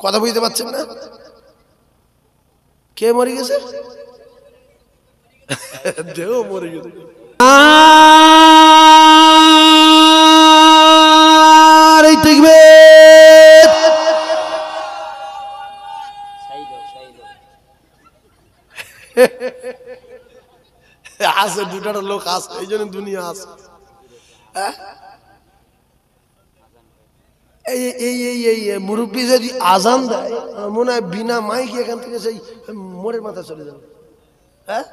কথা বুঝতে পারছেন না? কে মরে গেছে? দেহ মরে গেছে। আছে দুটা লোক আছে, এই জন্য দুনিয়া আছে। হ্যাঁ? এই এই এই এই এই মুরব্বী যদি আজান দেয় মনে হয় বিনা মাইকে এখান থেকে সেই মোড়ের মাথা চলে যাবে। হ্যাঁ?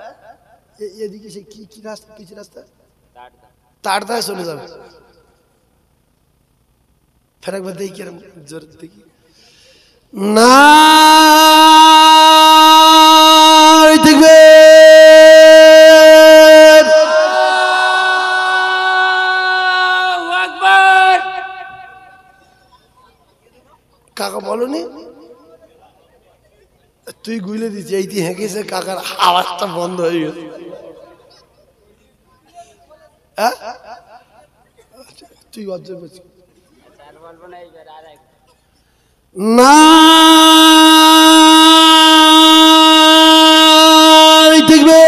এদিকে সেই কি কি রাস্তা কিছু রাস্তা? তাড়দায় চলে যাবে। ফের একবার দেখি কিরম জোর দেখি। না তুই গুলে দিচ্ছি এইটি হেঁকেছে কাকার আওয়াজটা বন্ধ হয়ে গেছে। হ্যাঁ? তুই না! দেখবে।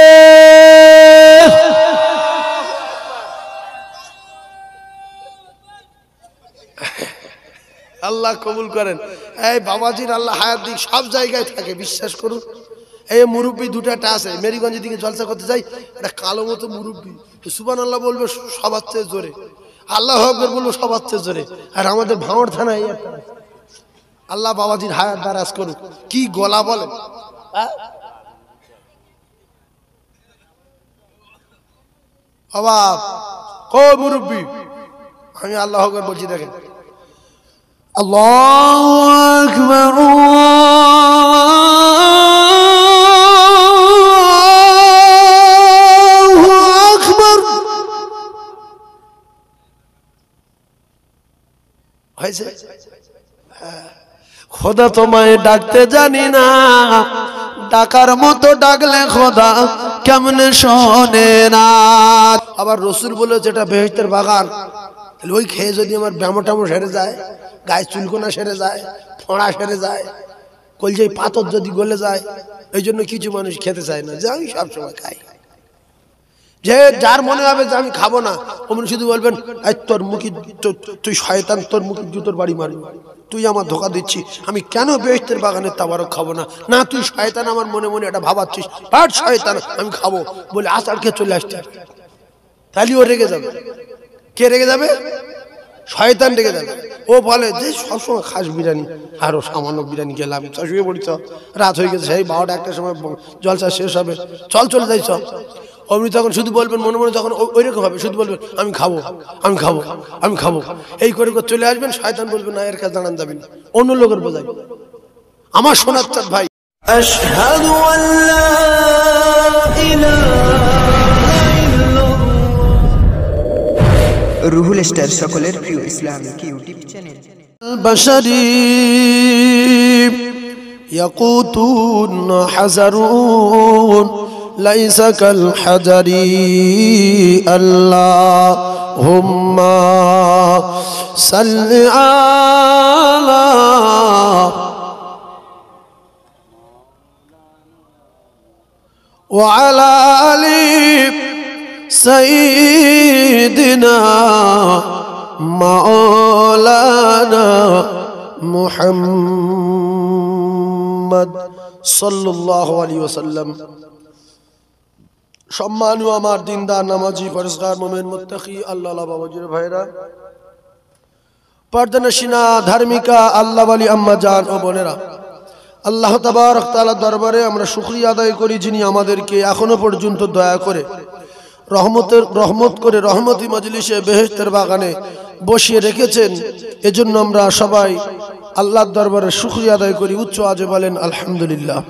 আল্লাহ কবুল করেন। এই বাবাজির আল্লাহ হায়াত দিক, সব জায়গায় থাকে, বিশ্বাস করুন। এই মুরব্বী দুটাটা আছে, মেরিগঞ্জের দিকে জলসা করতে যাই, একটা কালো মতো মুরব্বী। সুবান আল্লাহ বলবে, সবার চেয়ে জোরে। আল্লাহ হকর বলব, সবার চেয়ে জোরে। আর আমাদের ভাঙড় এই একটা। আল্লাহ বাবাজির হায়াত দারাজ করুক। কি গলা বলে হ্যাঁ? অবাব ও মুরব্বী? আমি আল্লাহ হকর বলছি, দেখেন। الله أكبر الله أكبر হয়েছে হ্যাঁ। খোদা তোমায় ডাকতে জানি না ডাকার মতো ডাকলে খোদা কেমনে শোনে না আবার রসুল বলে যেটা বেহেস্তের বাগান তাহলে ওই খেয়ে যদি আমার ব্যামো টামো সেরে যায় গায়ে চুলকোনা সেরে যায়, ফোঁড়া সেরে যায় কলজে পাথর যদি গলে যায়, এই জন্য কিছু মানুষ খেতে চায় না, যে আমি সবসময় খাই। যে যার মনে হবে যে আমি খাব না অমনি শুধু বলবেন, এই তোর মুখি তুই শয়তান, তোর মুখি জুতোর বাড়ি মারবি। তুই আমার ধোকা দিচ্ছি আমি কেন বেহেস্তের বাগানের তাবারক খাব না? না, তুই শয়তান, আমার মনে মনে এটা ভাবাচ্ছিস। আর শয়তান, আমি খাব বলে আসার খেয়ে চলে আসছে। তাহলে ও রেগে যাবে। কে রেগে যাবে শয়তান রেগে যাবে ও বলে যে সবসময় খাস বিরিয়ানি আরো সামান্য বিরিয়ানি গেলাম চ শুয়ে পড়ি চ রাত হয়ে গেছে সেই বারোটা একটা সময় ব- জলসা শেষ হবে চল চলে যাই চল অমনি তখন শুধু বলবেন মনে মনে তখন ও- ওইরকম হবে শুধু বলবেন আমি খাবো আমি খাবো আমি খাবো এই করে করে চলে আসবেন শয়তান বলবেন না এর কাছে দাঁড়ান যাবেন অন্য লোকের বোঝাই আমার সোনার চাঁদ ভাই أشهد أن لا রুহুল স্টার সকলের প্রিয় ইসলামিক ইউটিউব চ্যানেল البشر يقوتون حذرون ليس كالحجر اللهم صل على وعلى آل سيدنا مولانا محمد صلى الله عليه وسلم সম্মানীয় আমার দিনদার নামাজি পরিষ্কার মোমেন মুত্তাকি আল্লাহ আল্লাহ বাবাজির ভাইরা পর্দনসিনা ধার্মিকা আল্লাহ আলী আম্মা জান ও বোনেরা আল্লাহ তাবারক তাআলার দরবারে আমরা শুকরিয়া আদায় করি যিনি আমাদেরকে এখনো পর্যন্ত দয়া করে রহমতের, রহমত করে রহমতি মজলিসে বেহেস্তের বাগানে বসিয়ে রেখেছেন। এজন্য আমরা সবাই আল্লাহর দরবারে শুকরিয়া আদায় করি, উচ্চ আজে বলেন, আলহামদুলিল্লাহ।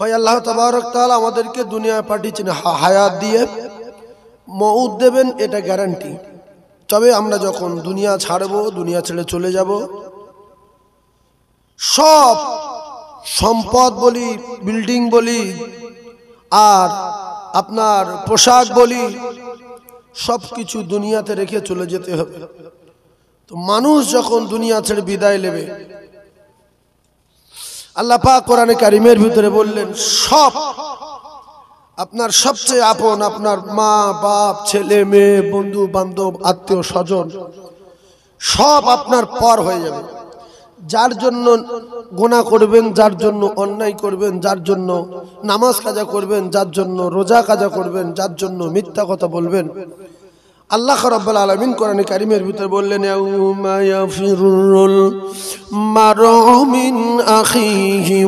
ভাই, আল্লাহ তাবারক তাআলা আমাদেরকে দুনিয়ায় পাঠিয়েছেন হায়াত দিয়ে। মউদ দেবেন, এটা গ্যারান্টি। তবে আমরা যখন দুনিয়া ছাড়বো, দুনিয়া ছেড়ে চলে যাব, সব সম্পদ বলি, বিল্ডিং বলি, আর আপনার পোশাক বলি সব কিছু দুনিয়াতে রেখে চলে যেতে হবে। তো মানুষ যখন দুনিয়া ছেড়ে বিদায় নেবে, আল্লাহ পাক কোরআনে কারিমের ভিতরে বললেন, সব, আপনার সবচেয়ে আপন আপনার মা, বাপ, ছেলে, মেয়ে, বন্ধু, বান্ধব, আত্মীয়, স্বজন, সব আপনার পর হয়ে যাবে। যার জন্য গোনা করবেন, যার জন্য অন্যায় করবেন, যার জন্য নামাজ কাজা করবেন, যার জন্য রোজা কাজা করবেন, যার জন্য মিথ্যা কথা বলবেন। আল্লাহ রাব্বুল আলামিন কোরআনে কারিমের ভিতরে বললেন, ইয়াউমা ইয়াফিরুল মারউ মিন আখিহি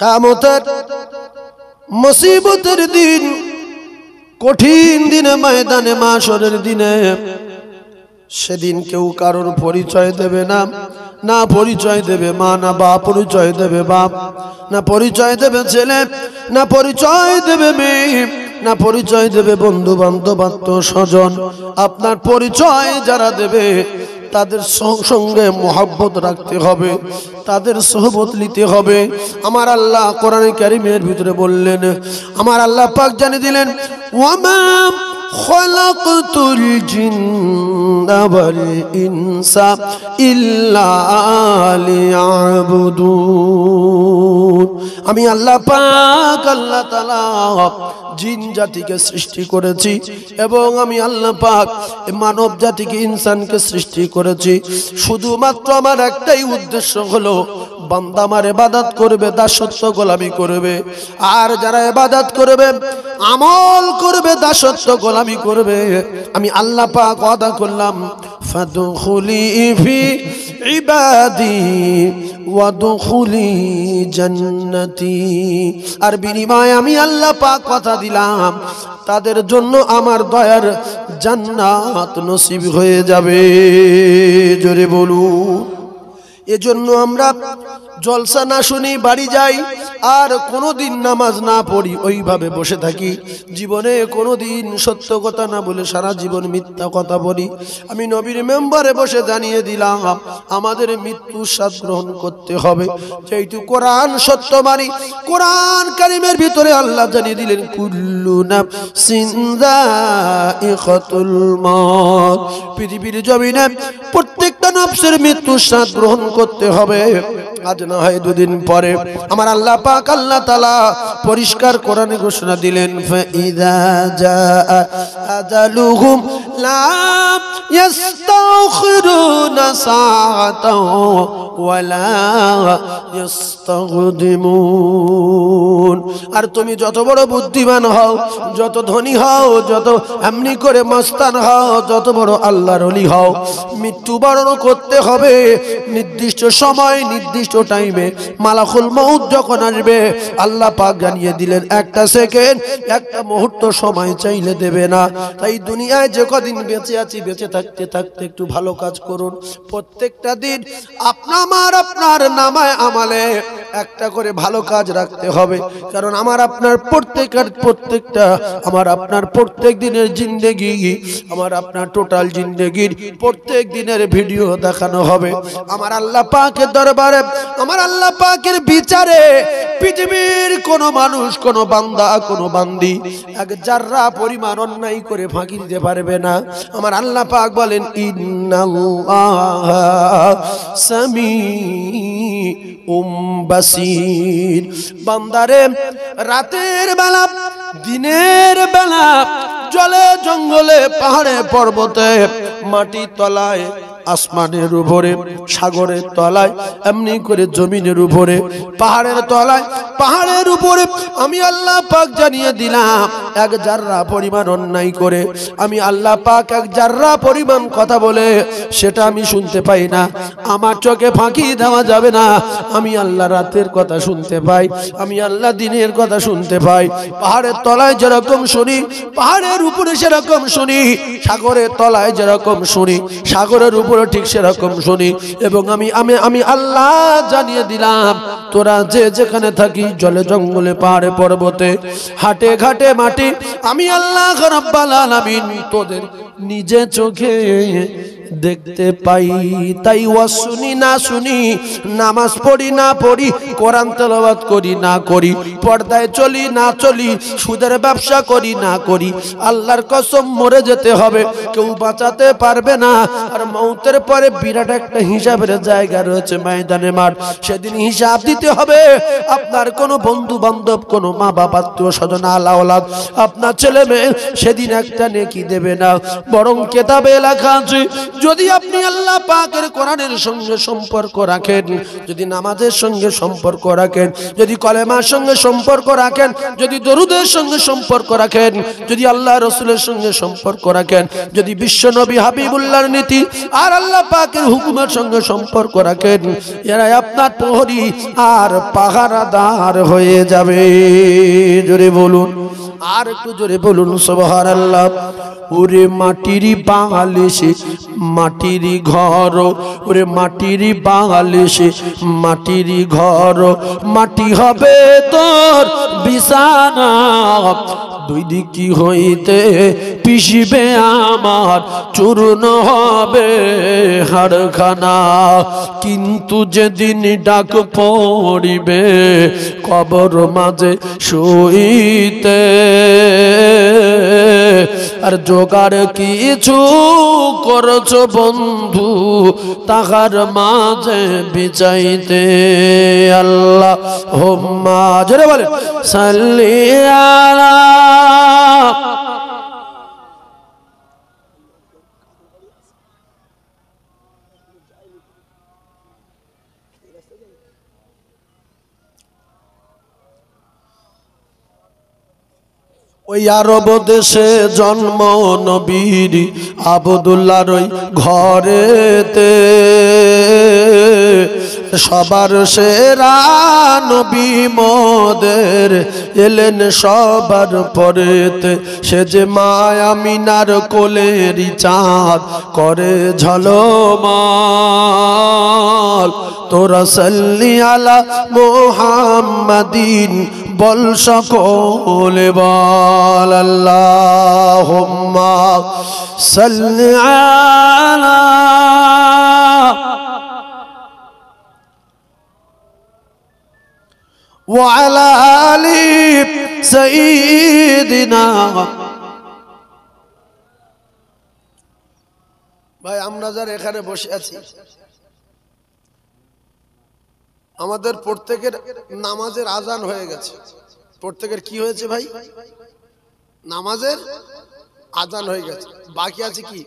কামতের মুসিবতের দিন, কঠিন দিনে, ময়দানে, মাসরের দিনে, সেদিন কেউ কারোর পরিচয় দেবে না। না পরিচয় দেবে মা, না বা পরিচয় দেবে বাপ। না পরিচয় দেবে ছেলে, না পরিচয় দেবে মেয়ে। না পরিচয় দেবে বন্ধু বান্ধব স্বজন আপনার পরিচয় যারা দেবে তাদের সঙ্গে মোহাব্বত রাখতে হবে, তাদের সহবত নিতে হবে। আমার আল্লাহ কোরআন কারিমের ভিতরে বললেন, আমার আল্লাহ পাক জানিয়ে দিলেন خلقت الجن والإنس إلا ليعبدون আমি আল্লাহ পাক আল্লাহ তাআলা জিন জাতিকে সৃষ্টি করেছি এবং আমি আল্লাহ পাক এই মানব জাতিকে ইনসানকে সৃষ্টি করেছি শুধুমাত্র আমার একটাই উদ্দেশ্য হলো বান্দা আমার এবাদত করবে, দাসত্ব গোলামি করবে। আর যারা এবাদত করবে, আমল করবে, দাসত্ব গোলামি করবে। আমি আল্লাহ পাক ওয়াদা করলাম আর বিনিময়ে আমি আল্লাহ পাক কথা দিলাম, তাদের জন্য আমার দয়ার জান্নাত নসিব হয়ে যাবে। জোরে বলুন। এজন্য আমরা জলসা না শুনি বাড়ি যাই, আর কোনোদিন নামাজ না পড়ি, ওইভাবে বসে থাকি। জীবনে কোনোদিন সত্য কথা না বলে সারা জীবন মিথ্যা কথা বলি। আমি নবীর মেম্বারে বসে জানিয়ে দিলাম, আমাদের মৃত্যু স্বাদ গ্রহণ করতে হবে। যেহেতু কোরআন সত্য মানি, কোরআন কারিমের ভিতরে আল্লাহ জানিয়ে দিলেন, কুল্লু যায়িকাতুল মউত। পৃথিবীর জমিনে প্রত্যেকটা নফসের মৃত্যু স্বাদ গ্রহণ করতে হবে। আজ না হয় দুদিন পরে। আমার আল্লাহ পাক আল্লাহ তালা পরিষ্কার কোরআনে ঘোষণা দিলেন আজালুহুম লা ইস্তাখিরুনা সাআতাও ওয়ালা ইস্তাগদিমুন। আর তুমি যত বড় বুদ্ধিমান হও, যত ধনী হও, যত এমনি করে মস্তান হও, যত বড় আল্লাহর অলি হও, মৃত্যুবরণ করতে হবে। নির্দিষ্ট সময়, নির্দিষ্ট টাইমে মালাকুল মউত যখন আসবে, আল্লাহ পাক জানিয়ে দিলেন, একটা সেকেন্ড, একটা মুহূর্ত সময় চাইলে দেবে না। তাই দুনিয়ায় যে কদিন বেঁচে আছি, বেঁচে থাকতে থাকতে একটু ভালো কাজ করুন। প্রত্যেকটা দিন আপনার আপনার নামায় আমালে একটা করে ভালো কাজ রাখতে হবে। কারণ আমার আপনার প্রত্যেকের প্রত্যেকটা, আমার আপনার প্রত্যেক দিনের জিন্দেগি, আমার আপনার টোটাল জিন্দেগির প্রত্যেক দিনের ভিডিও দেখানো হবে। আমার আল্লাহ পাকের দরবারে আমার আল্লাহ পাকের বিচারে পৃথিবীর কোন মানুষ, কোন বান্দা, কোন বান্দি এক যার্রা পরিমাণ অন্যায় করে ফাঁকি দিতে পারবে না। আমার আল্লাহ পাক বলেন বান্দারে, রাতের বেলা, দিনের বেলা, জলে জঙ্গলে, পাহাড়ে, পর্বতে, মাটি তলায় আসমানের উপরে, সাগরের তলায়, এমনি করে জমিনের উপরে, পাহাড়ের তলায়, পাহাড়ের উপরে আমি আল্লাহ পাক জানিয়ে দিলাম, এক জাররা পরিমাণ অন্যায় করে, আমি আল্লাহ পাক এক জাররা পরিমাণ কথা বলে, সেটা আমি শুনতে পাই না, আমার চোখে ফাঁকি দেওয়া যাবে না, আমি আল্লাহ রাতের কথা শুনতে পাই, আমি আল্লাহ দিনের কথা শুনতে পাই, পাহাড়ের তলায় যেরকম শুনি, পাহাড়ের উপরে সেরকম শুনি, সাগরের তলায় যেরকম শুনি, সাগরের উপরে ঠিক সেরকম শুনি এবং আমি আমি আমি আল্লাহ জানিয়ে দিলাম, তোরা যে যেখানে থাকি জলে জঙ্গলে পাহাড়ে পর্বতে, হাটে ঘাটে মাটি, আমি আল্লাহ তোদের নিজে চোখে দেখতে পাই, তাই ওয়াজ শুনি না শুনি, নামাজ পড়ি না পড়ি, কোরআন তেলাওয়াত করি না করি, পর্দায় চলি না চলি, সুদের ব্যবসা করি না করি, আল্লাহর কসম মরে যেতে হবে, কেউ বাঁচাতে পারবে না, আর মৌতের পরে বিরাট একটা হিসাবের জায়গা রয়েছে ময়দানে মাঠ, সেদিন হিসাব দিতে হবে, আপনার কোনো বন্ধু বান্ধব কোনো মা বাবা আত্মীয় স্বজন আল্লাহ আপনার ছেলে মেয়ে সেদিন একটা নেকি দেবে না, বরং কেতাবে লেখা আছে যদি আপনি আল্লাহ পাকের কোরআনের সঙ্গে সম্পর্ক রাখেন, যদি নামাজের সঙ্গে সম্পর্ক রাখেন, যদি কলেমার সঙ্গে সম্পর্ক রাখেন, যদি দরুদের সঙ্গে সম্পর্ক রাখেন, যদি আল্লাহ রসুলের সঙ্গে সম্পর্ক রাখেন, যদি বিশ্ব নবী হাবিবুল্লাহর নীতি আর আল্লাহ পাকের হুকুমের সঙ্গে সম্পর্ক রাখেন এরা আপনার প্রহরী আর পাহারাদার হয়ে যাবে। জোরে বলুন, আর একটু জোরে বলুন সোবহার আল্লাহ ওরে সে মাটিরই ঘর, ওরে মাটিরই বাঙালি সে মাটিরই ঘর। মাটি হবে তোর বিছানা, দুই দিকি হইতে পিসিবে আমার, চূর্ণ হবে হাড়খানা। কিন্তু যেদিন ডাক পড়িবে, কবর মাঝে শুইতে। আর জোগাড় কিছু করছ বন্ধু তাহার মাঝে বিচাইতে আল্লাহ হোম্মা জোরে বলে সাল্লি ওই আরব দেশে জন্ম নবীর আবদুল্লার ওই ঘরেতে। সবার সেরা নবী মোদের এলেন সবার পরেতে। সে যে মায়া মিনার কোলেরই চাঁদ করে ঝলমাল। তোরা সাল্লি আলা মোহাম্মদিন বল সকলে বল আল্লাহ সাল্লি আলা وعلى آل سيدنا ভাই আমরা যারা এখানে বসে আছি আমাদের প্রত্যেকের নামাজের আজান হয়ে গেছে। প্রত্যেকের কি হয়েছে ভাই? নামাজের আজান হয়ে গেছে। বাকি আছে কি?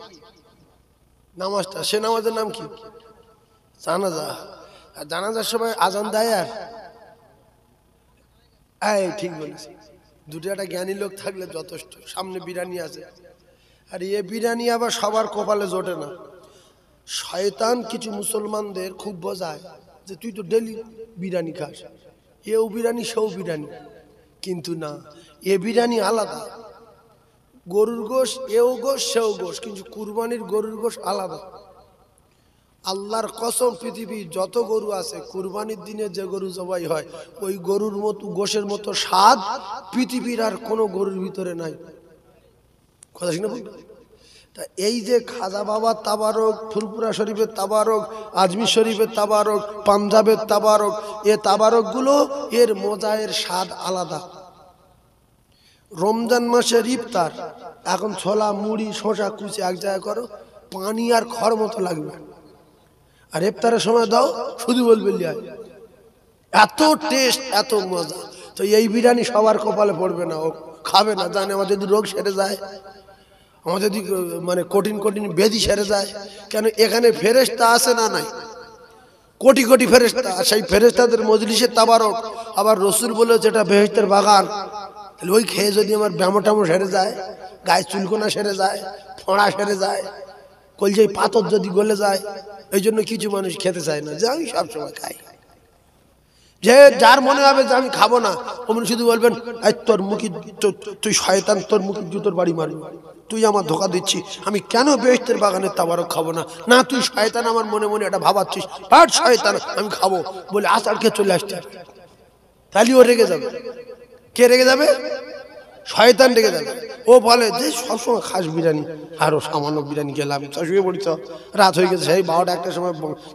নামাজটা। সে নামাজের নাম কি? জানাজা। আর জানাজার সময় আজান দেয় আর? এই, ঠিক বলেছি দুটো একটা জ্ঞানী লোক থাকলে যথেষ্ট। সামনে বিরিয়ানি আছে। আর এ বিরিয়ানি আবার সবার কপালে জোটে না। শয়তান কিছু মুসলমানদের খুব বোঝায়। যে তুই তো ডেলি বিরিয়ানি খাস। এও বিরিয়ানি সেও বিরিয়ানি। কিন্তু না, এ বিরিয়ানি আলাদা। গরুর গোশ এও গোশ সেও গোশ। কিন্তু কুরবানির গরুর গোশ আলাদা। আল্লাহর কসম পৃথিবী যত গরু আছে, কুরবানির দিনে যে গরু জবাই হয়, ওই গরুর মতো, গোশের মতো স্বাদ পৃথিবীর আর কোনো গরুর ভিতরে নাই। কথা শুনে? তা এই যে খাজা বাবার তাবারক, ফুলপুরা শরীফের তাবারক আজমির শরীফের তাবারক, পাঞ্জাবের তাবারক, এ তাবারকগুলো এর মজায়ের স্বাদ আলাদা। রমজান মাসের ইফতার, এখন ছোলা, মুড়ি, শসা, কুচি এক জায়গায় করো, পানি আর খড় মতো লাগবে। আর ইফতারের সময় দাও, শুধু বলবে এত টেস্ট এত মজা। তো এই বিরিয়ানি সবার কপালে পড়বে না, ও খাবে না, জানে যদি রোগ সেরে যায়। আমার যদি মানে কঠিন কঠিন বেদি সেরে যায়। কেন এখানে ফেরেস্তা আছে না নাই? কোটি কোটি ফেরেস্তা আর সেই ফেরেস্তাদের মজলিসের তাবারক। আবার রসুল বলে যেটা বেহেস্তের বাগান। ওই খেয়ে যদি আমার ব্যামো ট্যামো সেরে যায়, গায়ে চুলকোনা সেরে যায়, ফোঁড়া সেরে যায় কলজাই পাথর যদি গলে যায়, এই জন্য কিছু মানুষ খেতে চায় না। যে আমি সবসময় খাই। যে যার মনে হবে যে আমি খাব না, অমনি শুধু বলবেন তোর মুখি তুই শয়তান, তোর মুখি জুতোর বাড়ি মারবি। তুই আমার ধোকা দিচ্ছি আমি কেন বেহতের বাগানের তাবারও খাব না? না, তুই শয়তান আমার মনে মনে এটা ভাবাচ্ছিস। আর শয়তান, আমি খাব বলে খেয়ে চলে আসছে? তাহলে ও রেগে যাবে। কে রেগে যাবে? শয়তান ডেকে যাবে। ও বলে যে সবসময় খাস বিরিয়ানি। আরও সামান্য বিরিয়ানি গেলাম শুয়ে পড়ি রাত হয়ে গেছে, সেই বারোটা একটা সময়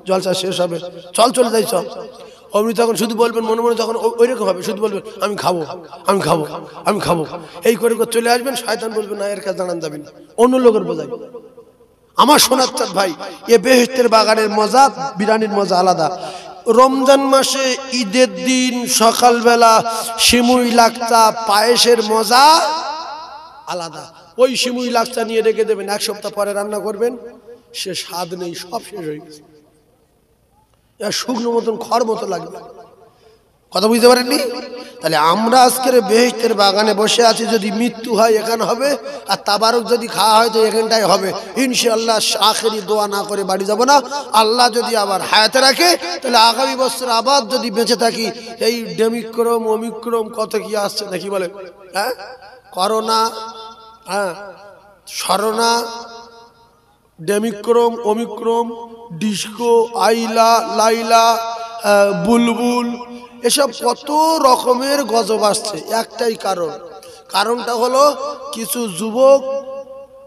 জলসা শেষ হবে। চল, চলে যাই চ অমনি তখন শুধু বলবেন, মনে মনে তখন ওইরকম হবে, শুধু বলবেন, আমি খাব আমি খাব আমি খাব। এই করে করে চলে আসবেন, শয়তান বলবেন না, এর কাছে জানান যাবেন অন্য লোকের বোঝাই আমার চাঁদ ভাই, এ বেহেস্তের বাগানের মজা বিরিয়ানির মজা আলাদা। রমজান মাসে ঈদের দিন, সকালবেলা শিমুই লাকচা পায়েসের মজা আলাদা। ওই শিমুই লাকচা নিয়ে রেখে দেবেন, এক সপ্তাহ পরে রান্না করবেন, সে স্বাদ নেই, সব শেষ হয়ে গেছে। শুকনো মতন খড় মতো লাগবে কথা বুঝতে পারেননি? তাহলে আমরা আজকের বেহেস্তের বাগানে বসে আছি, যদি মৃত্যু হয় এখানে হবে, আর তাবারক যদি খাওয়া হয় তো এখানটাই হবে। ইনশাআল্লাহ আখেরি দোয়া না করে বাড়ি যাব না। আল্লাহ যদি আবার হায়াতে রাখে, তাহলে আগামী বছর আবার যদি বেঁচে থাকি, এই ডেমিক্রম অমিক্রম কত কি আসছে নাকি বলে? হ্যাঁ? করোনা হ্যাঁ সরনা, ডেমিক্রম অমিক্রম ডিস্কো, আইলা, লাইলা বুলবুল, এসব কত রকমের গজব আসছে, একটাই কারণ। কারণটা হলো কিছু যুবক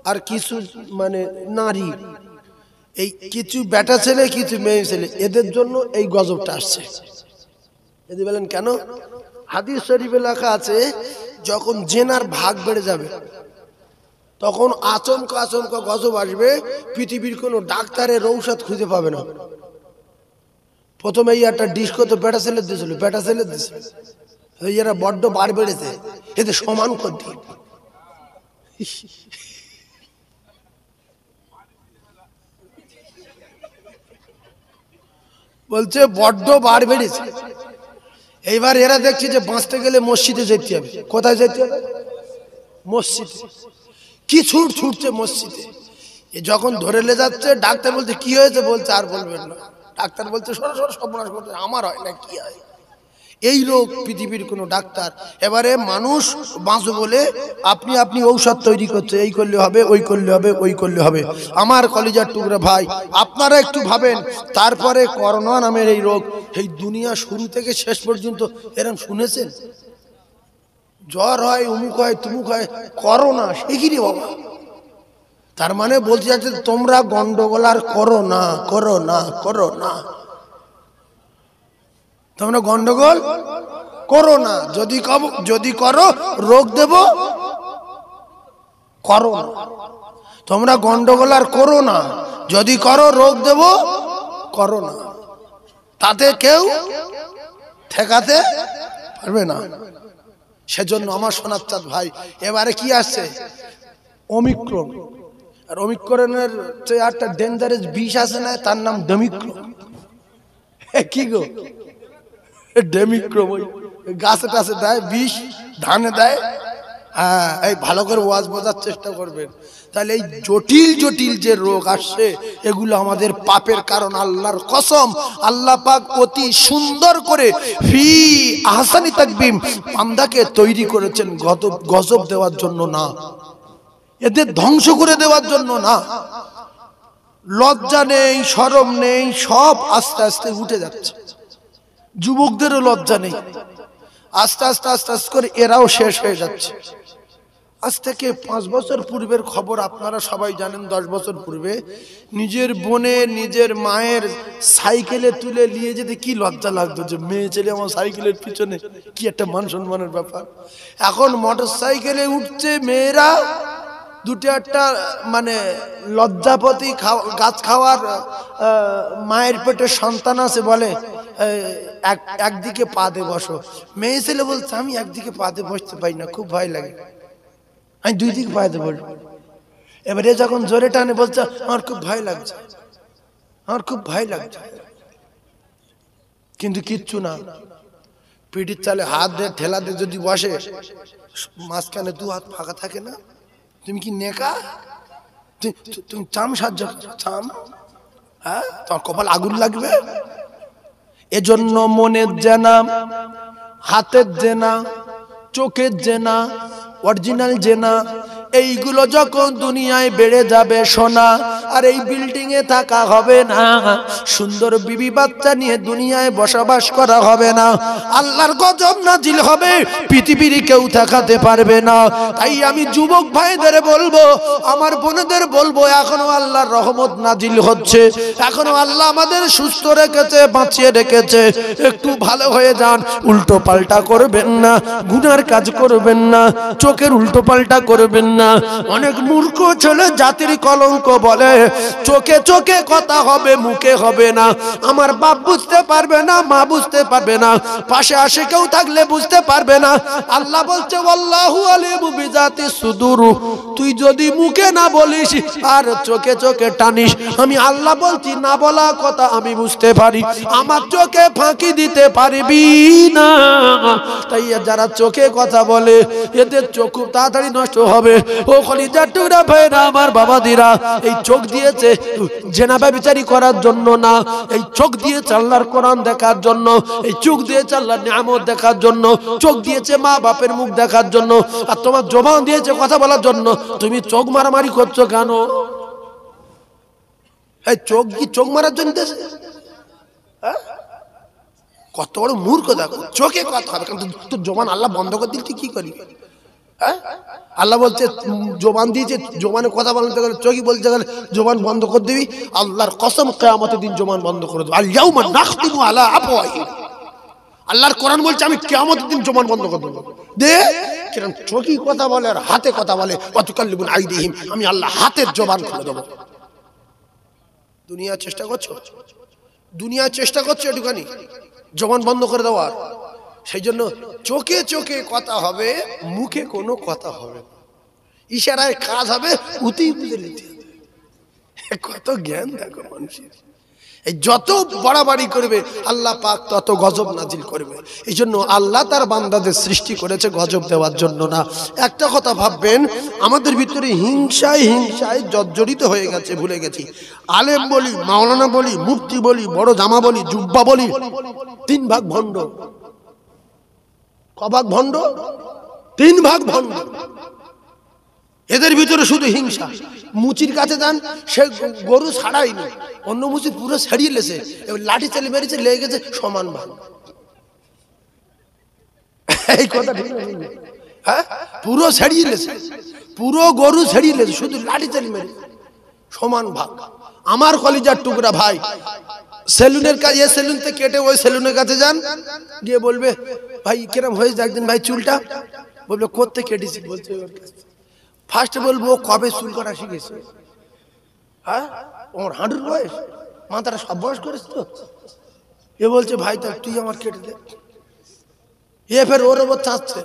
আর কিছু মানে নারী। এই কিছু বেটা ছেলে, কিছু মেয়ে ছেলে, এদের জন্য এই গজবটা আসছে। এদের বলেন কেন? হাদিস শরীফে লেখা আছে, যখন জেনার ভাগ বেড়ে যাবে তখন আচমকা আচমকা গজব আসবে, পৃথিবীর কোনো ডাক্তারের ঔষধ খুঁজে পাবে না। প্রথমে একটা ডিস্কো তো বেটা ছেলে দিয়েছিল, বেটা ছেলে দিয়েছিল। এরা বড্ড বার বেড়েছে, এতে সমান করতে বলছে, বড্ড বার বেড়েছে। এইবার এরা দেখছে যে বাঁচতে গেলে মসজিদে যেতে হবে। কোথায় যেতে হবে? মসজিদে। কি ছুট ছুটছে মসজিদে? যখন ধরে লে যাচ্ছে, ডাক্তার বলছে, কি হয়েছে? বলছে, আর বলবেন না। ডাক্তার বলছে, সরো সরো, সর্বনাশ করতে আমার হয় না, কি হয়? এই রোগ পৃথিবীর কোনো ডাক্তার। এবারে মানুষ বাঁচো বলে, আপনি আপনি ঔষধ তৈরি করছে, এই করলে হবে, ওই করলে হবে, ওই করলে হবে। আমার কলিজার টুকরা ভাই, আপনারা একটু ভাবেন, তারপরে করোনা নামের এই রোগ, এই দুনিয়া শুরু থেকে শেষ পর্যন্ত, এরম শুনেছেন? জ্বর হয় উমুক হয়, তুমুক হয় করোনা সে কি রে বাবা? তার মানে বলতে যাচ্ছে তোমরা গন্ডগোল আর করো না করো না করো না। তোমরা গন্ডগোল? করো না। যদি যদি করো, রোগ দেব, করো না। তোমরা গন্ডগোল আর করো না। যদি করো, রোগ দেব, করো না। তাতে কেউ ঠেকাতে পারবে না। সেজন্য আমার সোনার চাঁদ ভাই এবারে কি আসছে? অমিক্রণ আর অমিক্রণের যে একটা ডেঞ্জারাস বিষ আছে না তার নাম ডেমিক্রণ এ কি গো? ডেমিক্রম ওই গাছে টাছে দেয় বিষ ধানে দেয়। হ্যাঁ এই ভালো করে ওয়াজ বোঝার চেষ্টা করবেন। তাহলে এই জটিল জটিল যে রোগ আসছে, এগুলো আমাদের পাপের কারণ, আল্লাহর কসম। আল্লাহ পাক অতি সুন্দর করে ফি আহসানি তাকবিম পান্দাকে তৈরি করেছেন গজব গজব দেওয়ার জন্য না। এদের ধ্বংস করে দেওয়ার জন্য না। লজ্জা নেই, সরম নেই, সব আস্তে আস্তে উঠে যাচ্ছে। যুবকদেরও লজ্জা নেই। আস্তে আস্তে আস্তে আস্তে করে এরাও শেষ হয়ে যাচ্ছে। আজ থেকে পাঁচ বছর পূর্বের খবর আপনারা সবাই জানেন, দশ বছর পূর্বে। নিজের বোনে, নিজের মায়ের সাইকেলে তুলে নিয়ে যেতে কি লজ্জা লাগতো যে মেয়ে ছেলে আমার সাইকেলের পিছনে। কি একটা মান সম্মানের ব্যাপার। এখন মোটর সাইকেলে উঠছে মেয়েরা, দুটো একটা মানে লজ্জাপতি গাছ খাওয়ার মায়ের পেটে সন্তান আছে বলে এক, একদিকে পা দিয়ে বসো। মেয়ে ছেলে বলছে, আমি একদিকে পা দিয়ে বসতে পারি না, খুব ভয় লাগে। আমি দুই দিকে পা দিয়ে বসবো এবারে যখন জোরে টানে বলছে, আমার খুব ভয় লাগছে। আমার খুব ভয় লাগছে। কিন্তু কিচ্ছু না। পিঠির চালে হাত দিয়ে, ঠেলা দিয়ে যদি বসে, মাঝখানে দু হাত ফাঁকা থাকে না? তুমি কি নেকা? তুমি চাম সাহায্য চাম? হ্যাঁ? তোমার কপাল আগুন লাগবে? এজন্য মনের জেনা, হাতের জেনা, চোখের জেনা অরিজিনাল জেনা এইগুলো যখন দুনিয়ায় বেড়ে যাবে সোনা, আর এই বিল্ডিং এ থাকা হবে না। সুন্দর বিবি বাচ্চা নিয়ে দুনিয়ায় বসবাস করা হবে না। আল্লাহর গজব নাজিল হবে, পৃথিবীর কেউ থাকাতে পারবে না। তাই আমি যুবক ভাইদের বলব, আমার বোনদের বলব, এখনও আল্লাহর রহমত নাজিল হচ্ছে। এখনও আল্লাহ আমাদের সুস্থ রেখেছে, বাঁচিয়ে রেখেছে। একটু ভালো হয়ে যান উল্টো পাল্টা করবেন না, গুনার কাজ করবেন না, চোখের উল্টো পাল্টা করবেন না। অনেক মূর্খ ছেলে জাতির কলঙ্ক বলে, চোখে চোখে কথা হবে, মুখে হবে না। আমার বাপ বুঝতে পারবে না, মা বুঝতে পারবে না। পাশে আসে কেউ থাকলে বুঝতে পারবে না। আল্লাহ বলছে আল্লাহু আলিমু বিজাতি সুদুরু। তুই যদি মুখে না বলিস, আর চোখে চোখে টানিস, আমি আল্লাহ বলছি, না বলা কথা আমি বুঝতে পারি। আমার চোখে ফাঁকি দিতে পারবি না। তাই যারা চোখে কথা বলে, এদের চোখ তাড়াতাড়ি নষ্ট হবে। ও খলিজার টুকরা ভাইরা, আমার বাবা দিরা এই চোখ দিয়েছে জেনা ব্যবচারি করার জন্য না, এই চোখ দিয়েছে আল্লাহর কোরআন দেখার জন্য, এই চোখ দিয়েছে আল্লাহর নিয়ামত দেখার জন্য, চোখ দিয়েছে মা বাপের মুখ দেখার জন্য, আর তোমার জবান দিয়েছে কথা বলার জন্য, তুমি চোখ মারামারি করছ কেন এই চোখ কি চোখ মারার জন্য দিয়েছে? হ্যাঁ? কত বড় মূর্খ দেখো, চোখে কথা হবে কারণ তোর- জবান আল্লাহ বন্ধ করে দিল তুই কি করবি হ্যাঁ? আল্লাহ বলছে জবান দিয়েছে জবানে কথা বলতে গেলে, চোখই বলতে গেলে জোবান বন্ধ করে দিবি, আল্লাহর কসম কেয়ামতের দিন জবান বন্ধ করে দেবো। আল্লাহ নাখতিমু আলা আফওয়াহিম আল্লাহর কোরআন বলছে, আমি কেয়ামতের দিন জবান বন্ধ করে দেবো। দে কিরম চোখই কথা বলে আর হাতে কথা বলে। অতকাল্লিবুন আইদিহিম, আমি আল্লাহ হাতের জবান খুলে দেবো। দুনিয়া চেষ্টা করছ? দুনিয়া চেষ্টা করছ একটুখানি জবান বন্ধ করে দেওয়ার? সেই জন্য চোখে চোখে কথা হবে, মুখে কোনো কথা হবে। ইশারায় কাজ হবে উতেই বুঝে নিতে। কত জ্ঞান দেখো মানুষের। এই যত বাড়াবাড়ি করবে, আল্লাহ পাক তত গজব নাজিল করবে। এই জন্য আল্লাহ তার বান্দাদের সৃষ্টি করেছে গজব দেওয়ার জন্য না। একটা কথা ভাববেন, আমাদের ভিতরে হিংসায় হিংসায় জর্জরিত হয়ে গেছে, ভুলে গেছি। আলেম বলি, মাওলানা বলি, মুফতি বলি, বড় জামা বলি, জুব্বা বলি, তিন ভাগ ভণ্ড। কভাগ ভণ্ড? তিন ভাগ ভণ্ড। এদের ভিতরে শুধু হিংসা। মুচির কাছে যান, সে গরু ছাড়াইনি অন্য মুচি পুরো ছাড়িয়ে লেছে। এবার লাঠি চালি মেরেছে লেগে গেছে সমান ভাগ। এই কথা ঠিক? হ্যাঁ? পুরো ছাড়িয়ে লেছে। পুরো গরু ছাড়িয়ে লেছে, শুধু লাঠি চালিয়ে মেরে সমান ভাগ। আমার কলিজার টুকরা ভাই সেলুনের কাছে এ সেলুন থেকে কেটে ওই সেলুনের কাছে যান। গিয়ে বলবে, ভাই, কিরম হয়েছে একদিন ভাই চুলটা? বলবে করতে কেটেছি? বলছে ফার্স্টে বলব কবে চুল করা শিখেছে? হ্যাঁ? ওর হাঁটুর বয়স? মাথাটা সব বয়স করেছে তো? এ বলছে, ভাই, তা তুই আমার কেটে দে। এ ফের ওর ওপর চাচ্ছে।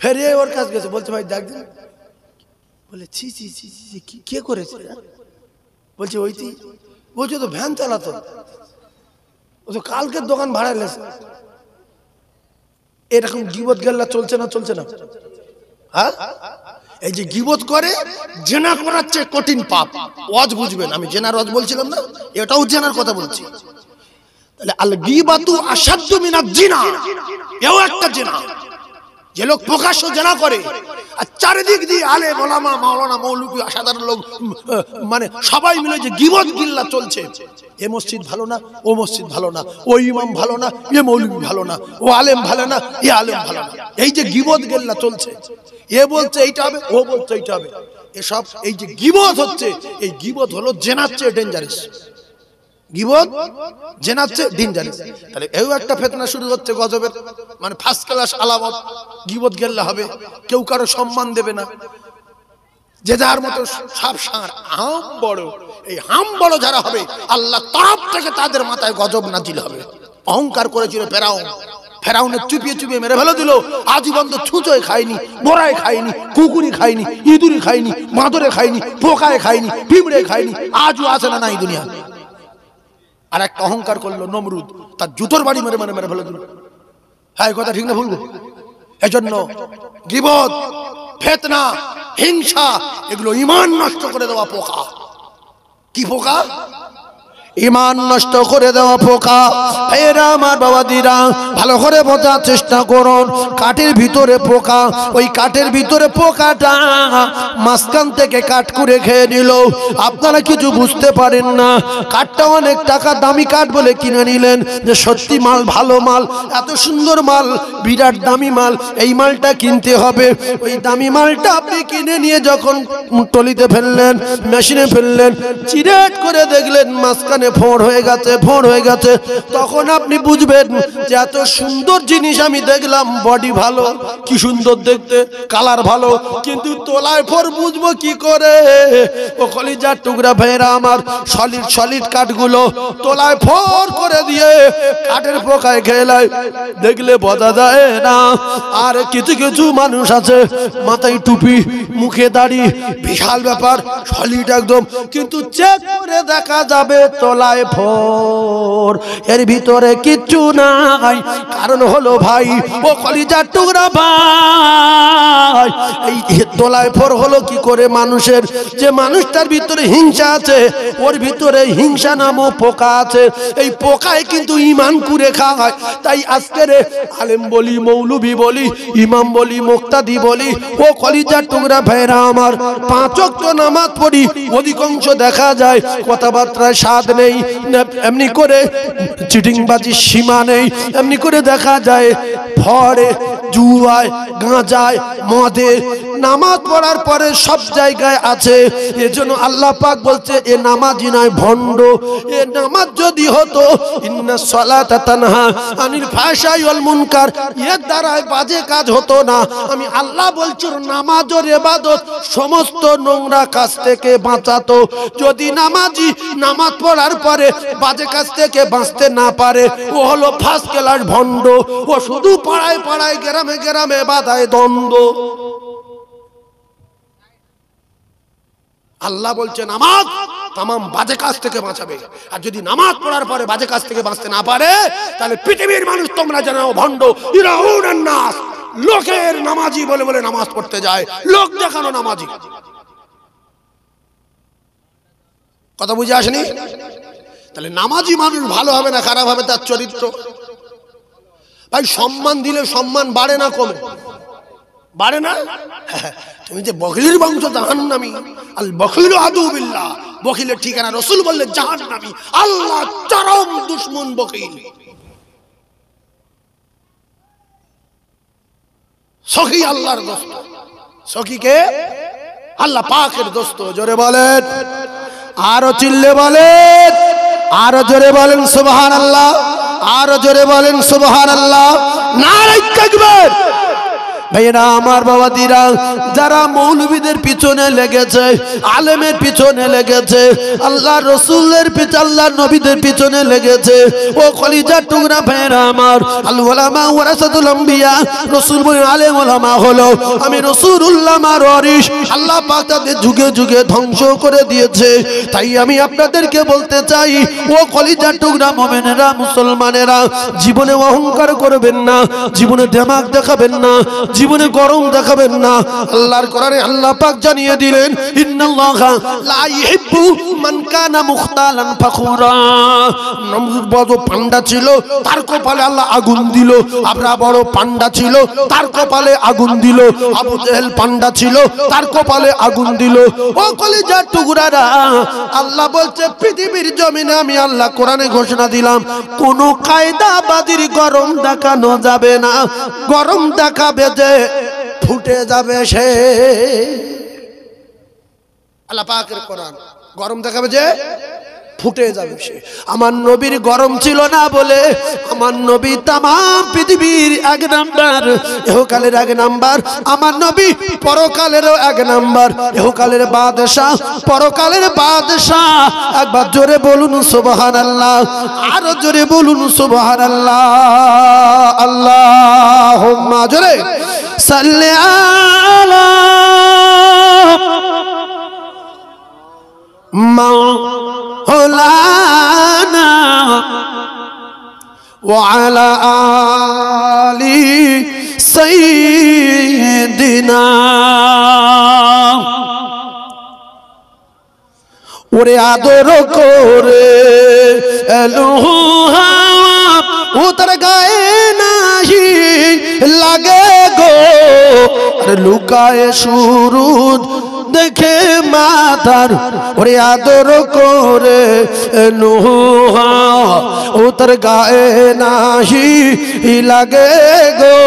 ফের এ ওর কাছে গেছে, বলছে, ভাই, দেখ বলে, ছি ছি ছি ছি কে করেছে? বলছে, ওই তুই। বলছে, তো ভ্যান চালাতো। ও তো কালকের দোকান ভাড়া লেছে। এরকম গিবত গেল্লা চলছে না চলছে না? হ্যাঁ? এই যে গিবত করে, জেনা করার চেয়ে কঠিন পাপ। ওয়াজ বুঝবেন, আমি জেনার ওয়াজ বলছিলাম না, এটাও জেনার কথা বলছি। তাহলে আল গিবাতু আসাধ্য মিনাত জিনা, এও একটা জেনা। যে লোক প্রকাশ্য জেনা করে, আর চারিদিক দিয়ে আলে মোলামা মাওলানা মৌলবী সাধারণ লোক মানে সবাই মিলে যে গিবত গিল্লা চলছে, এ মসজিদ ভালো না, ও মসজিদ ভালো না, ও ইমাম ভালো না, এ মৌলবী ভালো না, ও আলেম ভালো না, এ আলেম ভালো না। এই যে গিবত গিল্লা চলছে, এ বলছে এইটা হবে, ও বলছে এইটা হবে। এসব, এই যে গিবত হচ্ছে, এই গিবত হলো জেনার চেয়ে ডেঞ্জারাস না। তাদের মাথায় গজব নাজিল হবে। অহংকার করেছিল ফেরাউন। ফেরাউনের চুপিয়ে চুপিয়ে মেরে ফেলে দিল। আজীবন তো ছুঁচোয় খায়নি বোরায় খায়নি, কুকুরি খায়নি, ইঁদুরি খায়নি, মাদরে খায়নি, পোকায় খায়নি, পিঁপড়ে খায়নি। আজও আসে না নাই দুনিয়া আর একটা অহংকার করল নমরুদ, তার জুতোর বাড়ি মেরে মেরে মেরে ফেলে দিল। হ্যাঁ কথা ঠিক না ভুলবো এজন্য গিবত, ফেতনা, হিংসা, এগুলো ইমান নষ্ট করে দেওয়া পোকা। কি পোকা? ইমান নষ্ট করে দেওয়া পোকা। এরা আমার বাবা দিরা ভালো করে বোঝার চেষ্টা করুন। কাঠের ভিতরে পোকা, ওই কাঠের ভিতরে পোকাটা মাঝখান থেকে কাঠ করে খেয়ে নিল। আপনারা কিছু বুঝতে পারেন না। কাঠটা অনেক টাকা দামি কাঠ বলে কিনে নিলেন যে সত্যি মাল, ভালো মাল, এত সুন্দর মাল, বিরাট দামি মাল, এই মালটা কিনতে হবে। ওই দামি মালটা আপনি কিনে নিয়ে যখন টলিতে ফেললেন, মেশিনে ফেললেন, চিরেট করে দেখলেন মাঝখানে ফোঁড় হয়ে গেছে ফোঁড় হয়ে গেছে। তখন আপনি বুঝবেন যে এত সুন্দর জিনিস আমি দেখলাম বডি ভালো, কি সুন্দর দেখতে কালার ভালো, কিন্তু তোলায় পর বুঝব কি করে? ও কলিজার টুকরা ভাইয়েরা আমার সলিড সলিড কাঠগুলো তোলায় ফোর করে দিয়ে কাঠের পোকায় খেলায় দেখলে বোঝা যায় না, আর কিছু কিছু মানুষ আছে, মাথায় টুপি, মুখে দাড়ি, বিশাল ব্যাপার সলিড একদম, কিন্তু চেক করে দেখা যাবে তোলায় ফোর এর ভিতরে কিচ্ছু নাই। কারণ হলো ভাই, ও কলিজার টুকরা ভাই। এই তোলায় ফোর হলো কি করে মানুষের? যে মানুষটার ভিতরে হিংসা আছে, ওর ভিতরে হিংসা নামও পোকা আছে। এই পোকায় কিন্তু ইমান কুরে খায় তাই আজকের আলেম বলি মৌলবি বলি, ইমাম বলি, মুক্তাদি বলি, ও কলিজার টুকরা ভাইরা আমার পাঁচক নামাজ পড়ি, অধিকাংশ দেখা যায় কথাবার্তায় স্বাদ নেই। এমনি করে চিটিংবাজির সীমা নেই। এমনি করে দেখা যায় ফড়ে জুয়ায়, গাঁজায়, মদে, নামাজ পড়ার পরে সব জায়গায় আছে। এজন্য আল্লাহ পাক বলছে, এ নামাজি নয়, ভণ্ড। এ নামাজ যদি হতো, ইন্না সালাতা তানহা, আনিল ফাহশাই ওয়াল মুনকার, এর দ্বারাই বাজে কাজ হতো না। আমি আল্লাহ বলছি নামাজ ওর ইবাদত সমস্ত নোংরা কাজ থেকে বাঁচাতো। যদি নামাজি নামাজ পড়ার পরে, বাজে কাজ থেকে বাঁচতে না পারে। ও হলো ফার্স্ট ক্লাস ভণ্ড। ও শুধু পাড়ায় পাড়ায়, গ্রামে গ্রামে বাধায় দ্বন্দ্ব। আল্লাহ বলছে নামাজ তামাম বাজে কাজ থেকে বাঁচাবে। আর যদি নামাজ পড়ার পরে বাজে কাজ থেকে বাঁচতে না পারে, তাহলে পৃথিবীর মানুষ তোমরা জানাও ভণ্ড নাস লোকের নামাজি বলে বলে নামাজ পড়তে যায়। লোক দেখানো নামাজি। কথা বুঝে আসেনি? তাহলে নামাজি মানুষ ভালো হবে না, খারাপ হবে তার চরিত্র? ভাই, সম্মান দিলে সম্মান বাড়ে না কমে? বাড়ে না? তুমি যে বকলির বংশ জাহান্নামি, আল বকলিল আদু বিল্লাহ, বকিলের ঠিকানা রসুল বললে জাহান্নামি, আল্লাহ চরম দুশ্মন বকিল। সখী আল্লাহর দোস্ত। সখীকে আল্লাহ পাকের দোস্ত, জোরে বলেন। আরও চিল্লে বলেন। আরও জোরে বলেন সুবহান আল্লাহ আরও জোরে বলেন সুবহান আল্লাহ না ভাইরা আমার বাবাদিরা, যারা মৌলবীদের পিছনে লেগেছে, আলেমের পিছনে লেগেছে আল্লাহ রসুলের পিছ আল্লাহ নবীদের পিছনে লেগেছে, ও কলিজার টুকরা ভাইরা আমার আল ওলামা ওয়ারাসাতুল আম্বিয়া, রসুল বলে আলেম ওলামা হলো, আমি রসুলুল্লাহ আমার ওয়ারিস আল্লাহ পাক তাদের যুগে যুগে ধ্বংস করে দিয়েছে, তাই আমি আপনাদেরকে বলতে চাই, ও কলিজার টুকরা মোমেনেরা, মুসলমানেরা, জীবনে অহংকার করবেন না, জীবনে দেমাগ দেখাবেন না জীবনে গরম দেখাবেন না। আল্লাহর কোরআনে আল্লাহ পাক জানিয়ে দিলেন, ইন্নাল্লাহা লা ইহিব্বু মান কানা মুখতালান ফাখুরা। নমরুদ বড় পান্ডা ছিল, তার কপালে আল্লাহ আগুন দিল। আবরা বড় পান্ডা ছিল, তার কপালে আগুন দিল। আবু জেহেল পান্ডা ছিল, তার কপালে আগুন দিল। ও কলিজার টুকরারা, আল্লাহ বলছে, পৃথিবীর জমিনে আমি আল্লাহ কোরআনে ঘোষণা দিলাম, কোন কায়দাবাদির গরম দেখানো যাবে না। গরম দেখাবে যে ফুটে যাবে সে। আল্লাহ কোরআন গরম দেখাবে যে ফুটে যাবে সে। আমার নবীর গরম ছিল না বলে আমার নবী তাম পৃথিবীর এক নাম্বার, এহকালের এক নাম্বার। আমার নবী পরকালেরও এক নাম্বার, এহকালের বাদশাহ পরকালের বাদশাহ। একবার জোরে বলুন সুবহান আল্লাহ আরও জোরে বলুন সুবহান আল্লাহ আল্লাহ জোরে। সাল্লে আলা مولانا وعلى آل سيدنا ওরে আদর করে এলো হাওয়া ও তার গায়ে নাহি লাগে গো আর লুকায় সুরুদ দেখে মাথার ওরে আদর করে নুহা, ও তার গায়ে নাহি লাগে গো।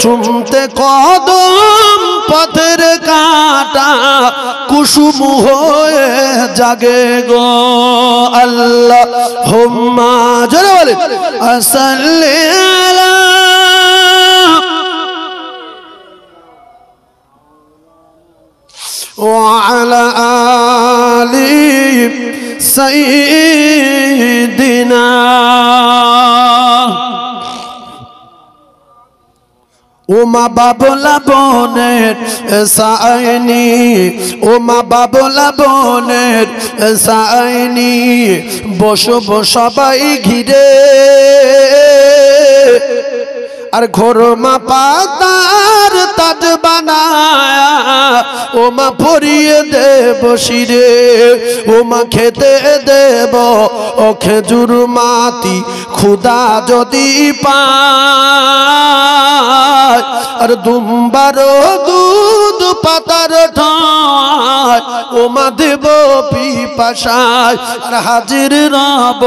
চুমতে কদম পথের কাটা কুসুম হয়ে জাগে গো। আল্লাহ হোম্মা জোরে বলে আসলে আলা وعلى آل سيدنا ওমা বাবলা বনের সাইনি ওমা বাবলা বনের সাইনি বসব সবাই ঘিরে আর ঘোরমা পাতার তাজ বানায়া ওমা পরিয়ে দেব শিরে ওমা খেতে দেব ও খেজুর মাতি খুদা যদি পায়। আর দুম্বারো দুধ পাতার ঠায় ওমা দেব পিপাসায়, আর হাজির রব,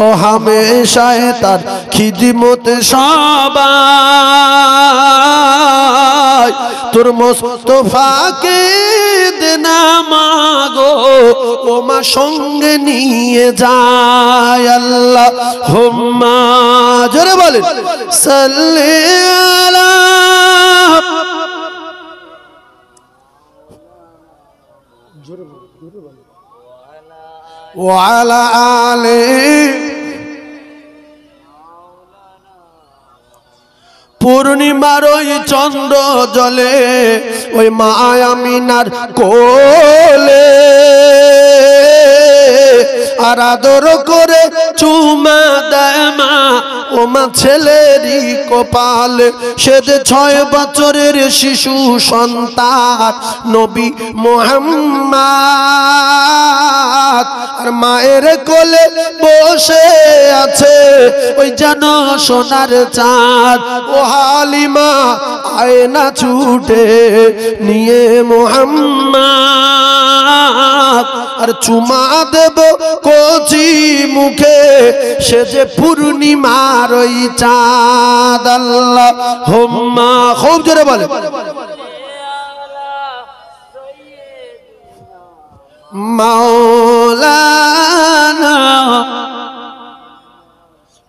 ও হামেশায় তার খিদিমতে সবাই। তোর মোস্তফাকে দেনা মাগো ও মা সঙ্গে নিয়ে যায় আল্লাহ। হোম্মা, জোরে বলেন, সাল্লে وعلى آله পূর্ণিমার ওই চন্দ্র জলে ওই মায়ামিনার কোলে আর আদর করে চুমা দেয় মা ও মা ছেলেরই কপাল সে যে ছয় বছরের শিশু সন্তান নবী মোহাম্মদ আর মায়ের কোলে বসে আছে ওই যেন সোনার চাঁদ। ও হালিমা, আয়না ছুটে নিয়ে মোহাম্মদ। আর চুমা দেব কচি মুখে, সে যে পূর্ণিমার ওই চাঁদ। আল্লাহ হোম্মা খুব জোরে বলে। মাওলানা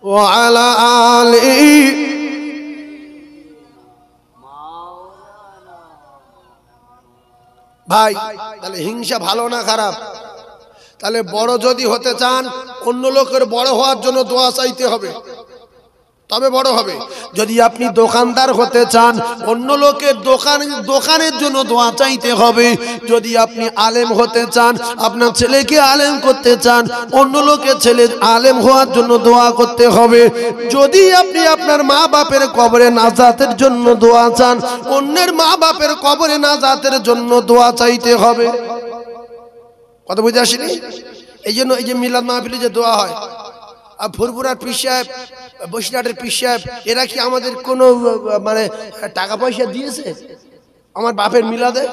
وعلى آله ভাই তাহলে হিংসা ভালো না খারাপ তাহলে বড় যদি হতে চান অন্য লোকের বড় হওয়ার জন্য দোয়া চাইতে হবে তবে বড় হবে। যদি আপনি দোকানদার হতে চান, অন্য লোকের দোকান, দোকানের জন্য দোয়া চাইতে হবে। যদি আপনি আলেম হতে চান, আপনার ছেলেকে আলেম করতে চান, অন্য লোকের ছেলে আলেম হওয়ার জন্য দোয়া করতে হবে। যদি আপনি আপনার মা বাপের কবরে নাজাতের জন্য দোয়া চান, অন্যের মা বাপের কবরে নাজাতের জন্য দোয়া চাইতে হবে। কথা বুঝে আসেনি? এই জন্য এই যে মিলাদ মাহফিলে যে দোয়া হয়, আর ফুরপুরার পীর সাহেব বসিরহাটের পীর সাহেব, এরা কি আমাদের কোনো মানে টাকা পয়সা দিয়েছে? আমার বাপের মিলাদে?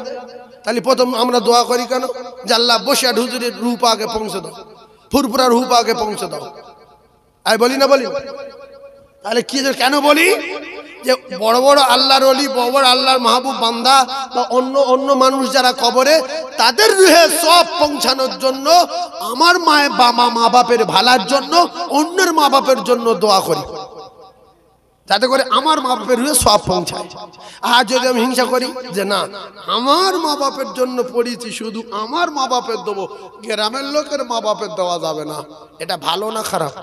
তাহলে প্রথম আমরা দোয়া করি কেন? যে আল্লাহ বসিরহাট হুজুরের রূপ আগে পৌঁছে দাও ফুরপুরার রূপ আগে পৌঁছে দাও। আর বলি না বলি? তাহলে কি কেন বলি? যে বড় বড় আল্লাহর অলি বড় বড় আল্লাহর মাহবুব বান্দা বা অন্য অন্য মানুষ যারা কবরে, তাদের রুহে সব পৌঁছানোর জন্য, আমার মায়ের বা মা মা বাপের ভালার জন্য, অন্যের মা বাপের জন্য দোয়া করি। যাতে করে আমার মা বাপের রুহে সব পৌঁছায়। আর যদি আমি হিংসা করি, যে না, আমার মা বাপের জন্য পড়িয়েছি, শুধু আমার মা বাপের দেবো, গ্রামের লোকের মা বাপের দেওয়া যাবে না। এটা ভালো না খারাপ?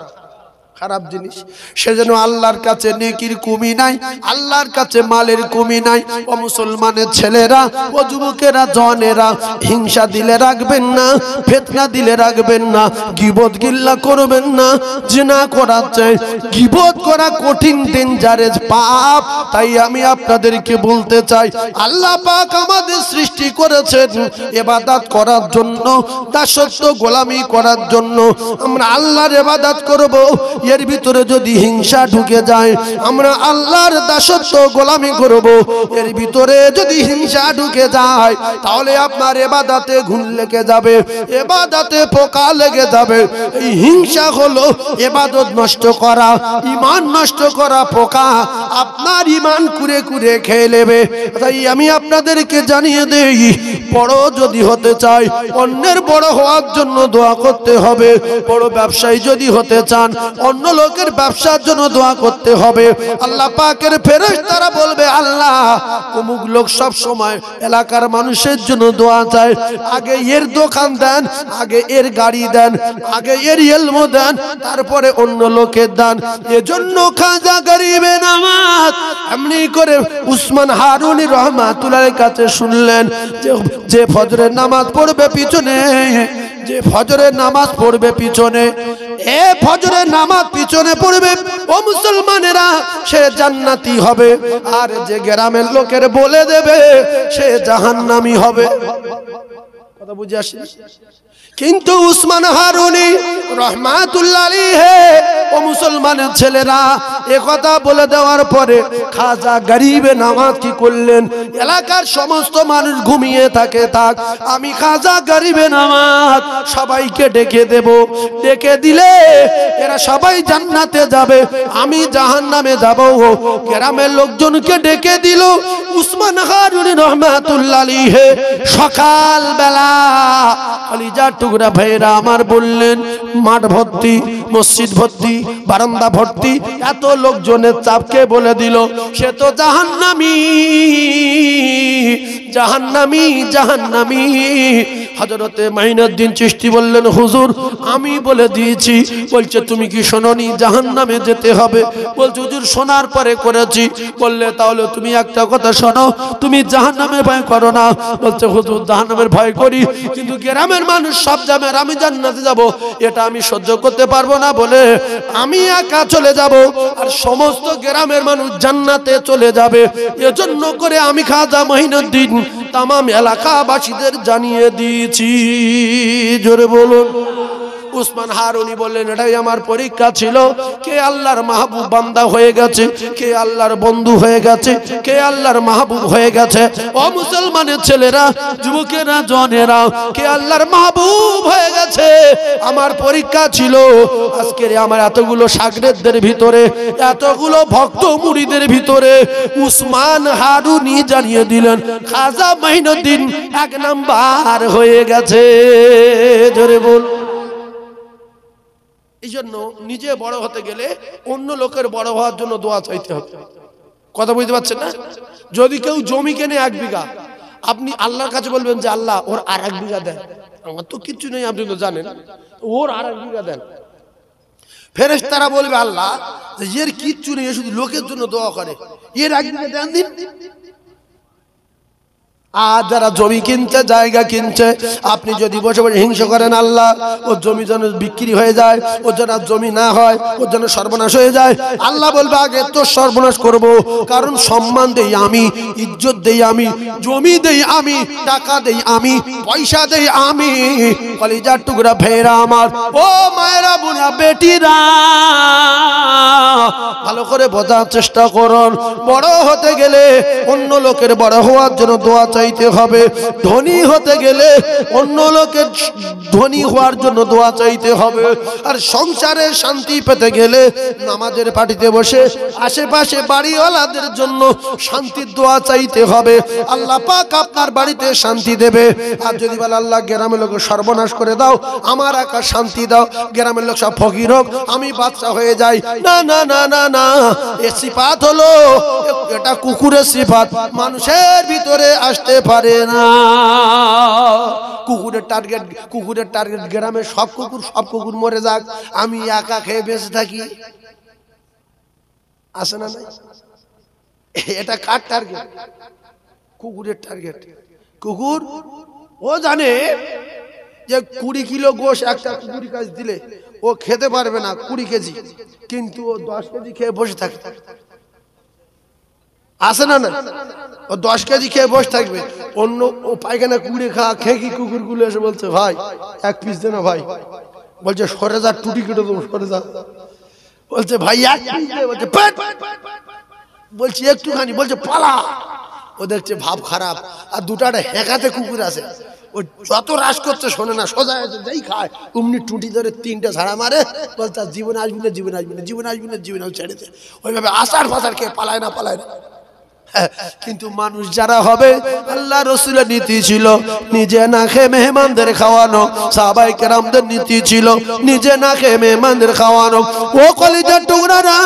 খারাপ জিনিস। সেজন্য আল্লাহর কাছে নেকির কুমি নাই, আল্লাহর কাছে মালের কুমি নাই। ও মুসলমানের ছেলেরা, ও যুবকেরা, জনেরা, হিংসা দিলে রাখবেন না, ফেতনা দিলে রাখবেন না, গিবত গিল্লা করবেন না, জিনা করা চাই গিবত করা কঠিন ডেঞ্জারেজ পাপ। তাই আমি আপনাদেরকে বলতে চাই, আল্লাহ পাক আমাদের সৃষ্টি করেছেন এবাদাত করার জন্য, দাসত্ব গোলামি করার জন্য। আমরা আল্লাহর এবাদাত করব এর ভিতরে যদি হিংসা ঢুকে যায়, আমরা আল্লাহর দাসত্ব গোলামি করব। এর ভিতরে যদি হিংসা ঢুকে যায়, তাহলে আপনার এবাদাতে ঘুন লেগে যাবে, এবাদাতে পোকা লেগে যাবে। এই হিংসা হলো এবাদত নষ্ট করা ইমান নষ্ট করা পোকা। আপনার ইমান কুরে কুরে খেয়ে নেবে। তাই আমি আপনাদেরকে জানিয়ে দেই, বড় যদি হতে চাই অন্যের বড় হওয়ার জন্য দোয়া করতে হবে। বড় ব্যবসায়ী যদি হতে চান অন্য লোকের ব্যবসার জন্য দোয়া করতে হবে। আল্লাহ পাকের ফেরেশ তারা বলবে, আল্লাহ, অমুক লোক সব সময় এলাকার মানুষের জন্য দোয়া চায়। আগে এর দোকান দেন, আগে এর গাড়ি দেন, আগে এর এলমো দেন, তারপরে অন্য লোকের দান। এজন্য খাজা গরিবে নামাজ এমনি করে উসমান হারুনি রহমাতুল্লাহ কাছে শুনলেন যে ফজরের নামাজ পড়বে পিছনে, যে ফজরের নামাজ পড়বে পিছনে। এ ফজরের নামাজ পিছনে পড়বে। ও মুসলমানেরা, সে জান্নাতি হবে। আর যে গ্রামের লোকের বলে দেবে, সে জাহান্নামি হবে। কথা বুঝে আসি কিন্তু উসমান হারুনি রহমাতুল্লাহ হে ও মুসলমানের ছেলেরা কথা বলে দেওয়ার পরে খাজা গরিবে নামাজ কি করলেন? এলাকার সমস্ত মানুষ ঘুমিয়ে থাকে, থাক। আমি খাজা গরিবে নামাজ সবাইকে ডেকে দেব। ডেকে দিলে এরা সবাই জান্নাতে যাবে। আমি জাহান্নামে যাব। গ্রামের লোকজনকে ডেকে দিল উসমান হারুনি রহমাতুল্লাহ হে সকাল বেলা কলিজার টুকরা ভাইরা আমার বললেন, মাঠ ভর্তি, মসজিদ ভর্তি, বারান্দা ভর্তি, এত লোকজনের চাপকে বলে দিল? সে তো জাহান্নামি জাহান্নামি জাহান্নামি। হজরতে মাইনুদ্দিন চিষ্টি বললেন, হুজুর, আমি বলে দিয়েছি। বলছে, তুমি কি শোনোনি? জাহান্নামে যেতে হবে। বলছে, হুজুর, শোনার পরে করেছি। বললে, তাহলে তুমি একটা কথা শোনো। তুমি জাহান্নামে ভয় করো না। বলছে, হুজুর, জাহান্নামের ভয় করি, কিন্তু গ্রামের মানুষ সব আর আমি জান্নাতে যাব। এটা আমি সহ্য করতে পারব না বলে আমি একা চলে যাব আর সমস্ত গ্রামের মানুষ জান্নাতে চলে যাবে। এজন্য করে আমি খাজা মহিনুদ্দিন তামাম এলাকাবাসীদের জানিয়ে দিয়েছি জোরে বলুন। উসমান হারুনি বললেন, এটাই আমার পরীক্ষা ছিল। কে আল্লাহর মাহবুব বান্দা হয়ে গেছে, কে আল্লাহর বন্ধু হয়ে গেছে, কে আল্লাহর মাহবুব হয়ে গেছে। ও মুসলমানের ছেলেরা, যুবকেরা, জনেরা, কে আল্লাহর মাহবুব হয়ে গেছে। আমার পরীক্ষা ছিল। আজকের আমার এতগুলো সাগরেদদের ভিতরে, এতগুলো ভক্ত মুড়িদের ভিতরে উসমান হারুনি জানিয়ে দিলেন, খাজা মাইনুদ্দিন এক নাম্বার হয়ে গেছে। জোরে বল এই জন্য নিজে বড় হতে গেলে অন্য লোকের বড় হওয়ার জন্য দোয়া চাইতে হবে। কথা বুঝতে পারছেন না? যদি কেউ জমি কেনে এক বিঘা, আপনি আল্লাহর কাছে বলবেন যে, আল্লাহ, ওর আর এক বিঘা দেন। আমার তো কিচ্ছু নেই, আপনি তো জানেন। ওর আর এক বিঘা দেন। ফেরেস তারা বলবে, আল্লাহ, যে এর কিচ্ছু নেই শুধু লোকের জন্য দোয়া করে। এর এক বিঘা দেন দিন। আর যারা জমি কিনছে, জায়গা কিনছে, আপনি যদি বসে বসে হিংসা করেন আল্লাহ, ও জমি যেন বিক্রি হয়ে যায়, ও যেন জমি না হয়, ও যেন সর্বনাশ হয়ে যায়, আল্লাহ বলবে, আগে তো সর্বনাশ করব, কারণ সম্মান দেই আমি, ইজ্জত দেই আমি, জমি দেই আমি, টাকা দেই আমি, পয়সা দেই আমি, কলিজার টুকরা ভেরা আমার। ও মায়েরা বোনা বেটিরা, ভালো করে বোঝার চেষ্টা করুন। বড় হতে গেলে অন্য লোকের বড় হওয়ার জন্য দোয়া চাইতে হবে। ধনী হতে গেলে অন্য লোকের ধনী হওয়ার জন্য দোয়া চাইতে হবে। আর সংসারে শান্তি পেতে গেলে নামাজের পাটিতে বসে আশেপাশে বাড়িওয়ালাদের জন্য শান্তির দোয়া চাইতে হবে। আল্লাহ পাক আপনার বাড়িতে শান্তি দেবে। আর যদি বলে, আল্লাহ, গ্রামের লোক সর্বনাশ করে দাও, আমার একা শান্তি দাও, গ্রামের লোক সব ফকির হোক, আমি বাচ্চা হয়ে যাই। না না না না না, এ সিফাত হলো, এটা কুকুরের সিফাত। মানুষের ভিতরে আসতে যেতে পারে না। কুকুরের টার্গেট কুকুরের টার্গেট গ্রামে সব কুকুর সব কুকুর মরে যাক। আমি একা খেয়ে বেঁচে থাকি। আসে না এটা কার টার্গেট কুকুরের টার্গেট কুকুর, ও জানে যে কুড়ি কিলো গোশ একটা কুকুরি কাজ দিলে ও খেতে পারবে না কুড়ি কেজি। কিন্তু ও দশ কেজি খেয়ে বসে থাকে। আসে না না? ও দশ কেজি খেয়ে বসে থাকবে। অন্য ও পায়খানা কুড়ে খা, খেয়ে কি কুকুরগুলো এসে বলছে, ভাই, এক পিস দে না ভাই। বলছে, সরে যা, টুটি কেটে দেবো, সরে যা। বলছে, ভাই, এক বলছে একটুখানি। বলছে, পালা। ও দেখছে, ভাব খারাপ। আর দুটাটা হেঁকাতে কুকুর আছে। ও যত রাস করছে, শোনে না, সোজা আছে যেই খায়। অমনি টুটি ধরে তিনটে ঝাড়া মারে। বলছে জীবন আসবি না, জীবন আসবি না, জীবন আসবি না, জীবন আসবি ছেড়ে দে ওইভাবে আসার ফাসার খেয়ে পালায় না পালায় না। কিন্তু মানুষ যারা হবে, আল্লাহ রসুলের নীতি ছিল, নিজে না খেয়ে মেহমানদের খাওয়ানো, সাহাবাই কেরামদের নীতি ছিল, নিজে না খেয়ে মেহমানদের খাওয়ানো। ও কলিজার টুকরারা,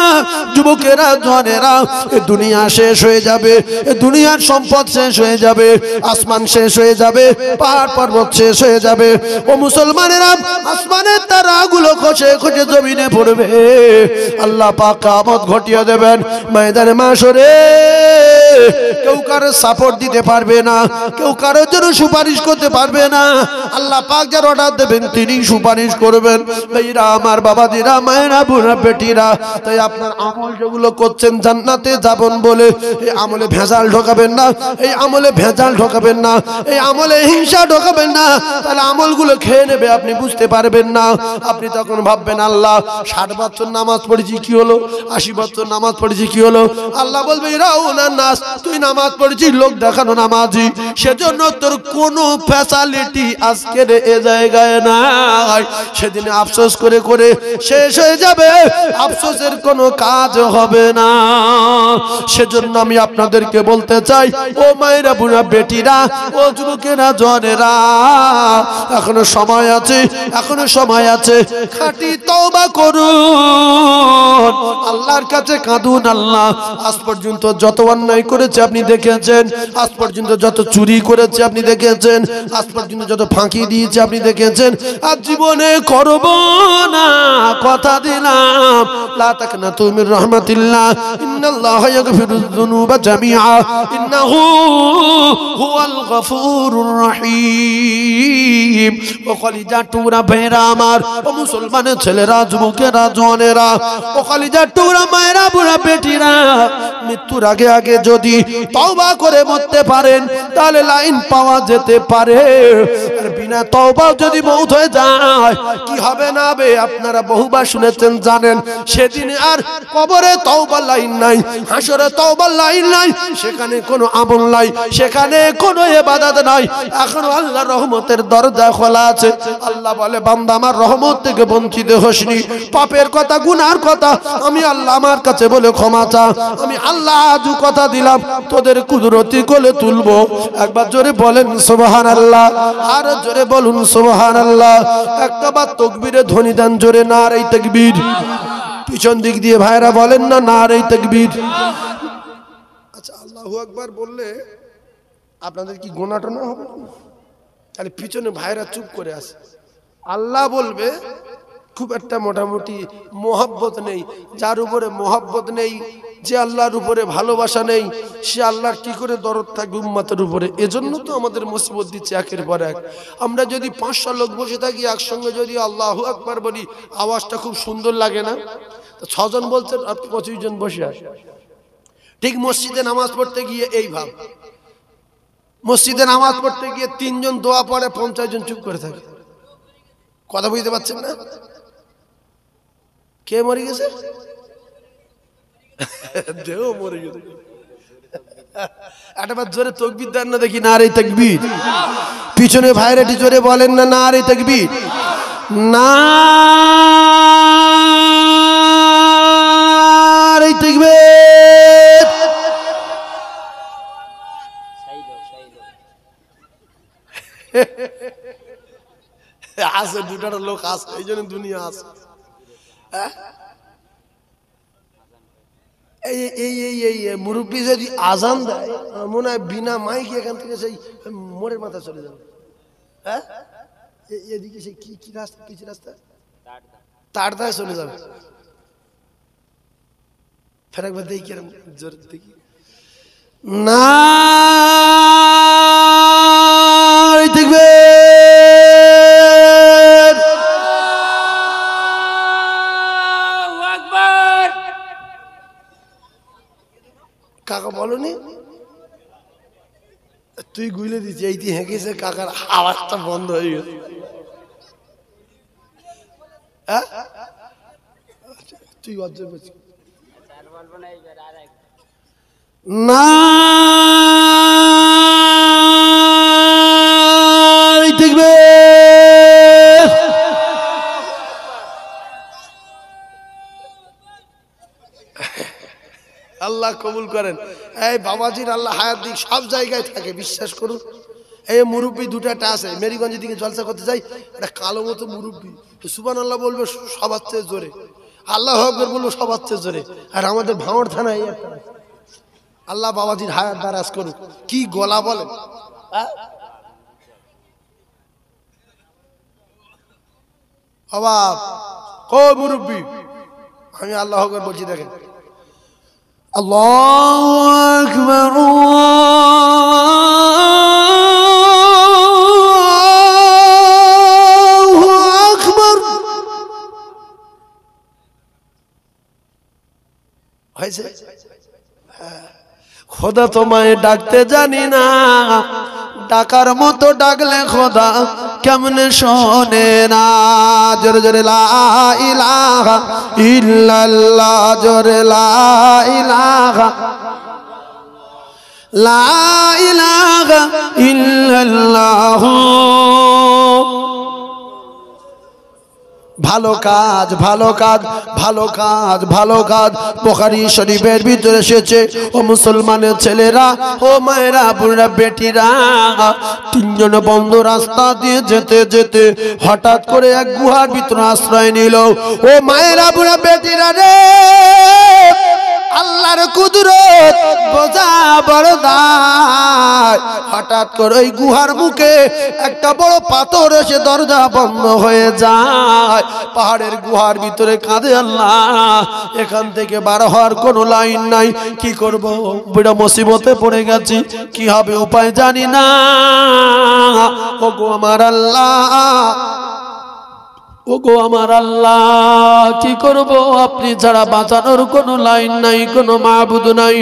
যুবকেরা, জনেরা, এ দুনিয়া শেষ হয়ে যাবে, এ দুনিয়ার সম্পদ শেষ হয়ে যাবে, আসমান শেষ হয়ে যাবে, পাহাড় পর্বত শেষ হয়ে যাবে। ও মুসলমানেরা, আসমানের তারাগুলো খসে খসে জমিনে পড়বে। আল্লাহ পাক কামত ঘটিয়ে দেবেন, ময়দানে মাসরে কেউ কারও সাপোর্ট দিতে পারবে না, কেউ কারোর জন্য সুপারিশ করতে পারবে না। আল্লাহ পাক যার অর্ডার দেবেন তিনি সুপারিশ করবেন। ভাইরা, আমার বাবাদিরা মায়েরা বোনা বেটিরা, তাই আপনার আমল যেগুলো করছেন জান্নাতে যাবেন বলে, এই আমলে ভেজাল ঢোকাবেন না, এই আমলে ভেজাল ঢোকাবেন না, এই আমলে হিংসা ঢোকাবেন না। তাহলে আমলগুলো খেয়ে নেবে, আপনি বুঝতে পারবেন না। আপনি তখন ভাববেন, আল্লাহ, ষাট বছর নামাজ পড়েছি, কি হলো? আশি বছর নামাজ পড়েছি, কি হলো? আল্লাহ বলবে রাও না নাস তুই নামাজ পড়েছিস, লোক দেখানো নামাজি। সেজন্য তোর কোনো ফ্যাসালিটি আজকের এ জায়গায় নাই। সেদিন আফসোস করে করে শেষ হয়ে যাবে, আফসোসের কোনো কাজ হবে না। সেজন্য আমি আপনাদেরকে বলতে চাই, ও মায়েরা, বুড়া, বেটিরা, ও যুবকেরা, জনেরা, এখনও সময় আছে, এখনও সময় আছে, খাটি তওবা করুন। আল্লাহর কাছে কাঁদুন আল্লাহ। আজ পর্যন্ত যত অন্যায় করেছে, আপনি দেখেছেন? আজ পর্যন্ত যত চুরি করেছে, আপনি দেখেছেন? আজ পর্যন্ত যত ফাঁকি দিয়েছে, আপনি দেখেছেন? আর জীবনে করব না, কথা দিলাম। টুরা মায়েরা মৃত্যুর আগে আগে যদি তওবা করে মরতে পারেন, তাহলে লাইন পাওয়া যেতে পারে। আর বিনা তওবাও যদি মৌত হয়ে যায়, কি হবে না হবে আপনারা বহুবার শুনেছেন, জানেন, সেদিন আর কবরে তওবা লাইন নাই, হাসরে তওবা লাইন নাই, সেখানে কোনো আমল নাই, সেখানে কোনো ইবাদত নাই। এখনও আল্লাহর রহমতের দরজা খোলা আছে। আল্লাহ বলে, বান্দা, আমার রহমত থেকে বঞ্চিত হসনি পাপের কথা, গুনার কথা, আমি আল্লাহ আমার কাছে বলে ক্ষমা চা আমি আল্লাহ আজু কথা দিলাম, তোদের কুদরতি কোলে তুলবো। একবার জোরে বলেন সুবহান আল্লাহ আর জোরে বলুন সুবহান আল্লাহ একটা বার তকবীরে ধ্বনি দেন জোরে না আর এই তকবীর। পিছন দিক দিয়ে ভাইরা বলেন না না আর এই তকবীর। আচ্ছা আল্লাহু আকবার বললে আপনাদের কি গোনা টোনা হবে? তাহলে পিছনে ভাইরা চুপ করে আছে। আল্লাহ বলবে খুব একটা মোটামুটি মোহাব্বত নেই। যার উপরে মোহাব্বত নেই, যে আল্লাহর উপরে ভালোবাসা নেই, সে আল্লাহর কি করে দরদ থাকবে উম্মাতের উপরে? এজন্য তো আমাদের মুসিবত দিচ্ছে একের পর এক। আমরা যদি পাঁচশো লোক বসে থাকি, একসঙ্গে যদি আল্লাহ আকবার বলি, আওয়াজটা খুব সুন্দর লাগে না? ছজন বলছেন আর পঁচিশ জন বসে আছে। ঠিক মসজিদে নামাজ পড়তে গিয়ে এই ভাব। মসজিদে নামাজ পড়তে গিয়ে তিনজন দোয়া পড়ে, পঞ্চাশ জন চুপ করে থাকে। কথা বুঝতে পারছেন না? কে মরে গেছে? দেহ মরে গেছে। জোরে তকবির দেন না দেখি তকবির। পিছনে জোরে বলেন না না তকবির। না রে আছে দুটার লোক আছে, এই জন্য দুনিয়া আছে? মুরব্বী যদি আজান দেয় মনে হয় বিনা মাইক এখান থেকে সেই মোড়ের মাথা চলে যাবে। হ্যাঁ? এদিকে সেই কি কি রাস্তা পিচ রাস্তা? তাড়তায় চলে যাবে। ফের একবার দেখি কিরম জোর দেখি। না! বলনি? তুই গুইলে দিচ্ছি এই তুই হেঁকেছে কাকার আওয়াজটা বন্ধ হয়ে গেছে। হ্যাঁ? তুই না! দেখবে। আল্লাহ কবুল করেন। এই বাবাজির আল্লাহ হায়াত দিক, সব জায়গায় থাকে, বিশ্বাস করুন। এই মুরব্বী দুটাটা আছে, মেরিগঞ্জের দিকে জলসা করতে যাই, একটা কালো মতো মুরব্বী। সুবান আল্লাহ বলবে, সবার চেয়ে জোরে। আল্লাহ হকর বলব, সবার চেয়ে জোরে। আর আমাদের ভাঙড় থানায় আল্লাহ বাবাজির হায়াত দারাজ করুক। কি গলা বলে? হ্যাঁ? অবাক ও মুরব্বী। আমি আল্লাহ হকর বলছি, দেখেন। আল্লাহু আকবার আল্লাহু আকবার হয়েছে? খোদা তোমায় ডাকতে জানি না। ডাকার মতো ডাকলে খোদা কেমনে শোনে না? জোরে জোরে লা ইলাহা ইল্লাল্লাহ জোরে লা ইলাহা লা ইলাহা ইল্লাল্লাহ। ভালো কাজ ভালো কাজ ভালো কাজ ভালো কাজ। বোখারি শরীফের ভিতরে এসেছে, ও মুসলমানের ছেলেরা, ও মায়েরা, বুড়া বেটিরা, তিনজন বন্ধ রাস্তা দিয়ে যেতে যেতে হঠাৎ করে এক গুহার ভিতরে আশ্রয় নিল। ও মায়েরা, বুড়া বেটিরা রে আল্লাহর কুদরত বোঝা বড় দায়। হঠাৎ করে ওই গুহার মুখে একটা বড় পাথর এসে দরজা বন্ধ হয়ে যায়। পাহাড়ের গুহার ভিতরে কাঁদে আল্লাহ। এখান থেকে বার হওয়ার কোনো লাইন নাই। কি করব? বড় মুসিবতে পড়ে গেছি। কি হবে উপায় জানি না। ও গো আমার আল্লাহ। ও গো আমার আল্লাহ, কি করব? আপনি ছাড়া বাঁচানোর কোনো লাইন নাই, কোনো মাহবুদ নাই।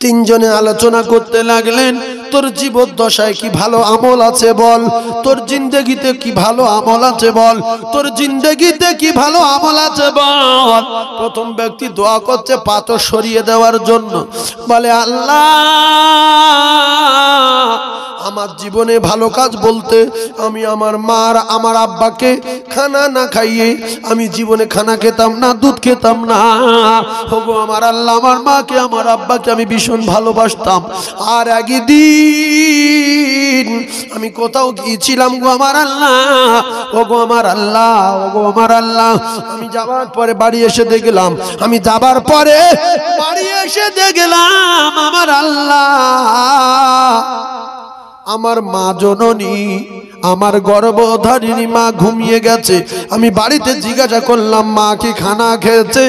তিনজনে আলোচনা করতে লাগলেন তোর জীবদ্দশায় কি ভালো আমল আছে বল? তোর জিন্দগিতে কি ভালো আমল আছে বল? তোর জিন্দগিতে কি ভালো আমল আছে বল? প্রথম ব্যক্তি দোয়া করছে পাথর সরিয়ে দেওয়ার জন্য। বলে, আল্লাহ, আমার জীবনে ভালো কাজ বলতে আমি আমার মার, আমার আব্বাকে খানা না খাইয়ে আমি জীবনে খানা খেতাম না, দুধ খেতাম না। হব, আমার আল্লাহ, আমার মাকে, আমার আব্বাকে আমি ভীষণ ভালোবাসতাম। আর একদিন আমি কোথাও গিয়েছিলাম গো আমার আল্লাহ। ও গো আমার আল্লাহ ও গো আমার আল্লাহ। আমি যাবার পরে বাড়ি এসে দেখলাম, আমি যাবার পরে বাড়ি এসে দেখলাম আমার আল্লাহ। আমার মা জননী আমার গর্ভধারিণী মা ঘুমিয়ে গেছে। আমি বাড়িতে জিজ্ঞাসা করলাম, মা কি খানা খেয়েছে?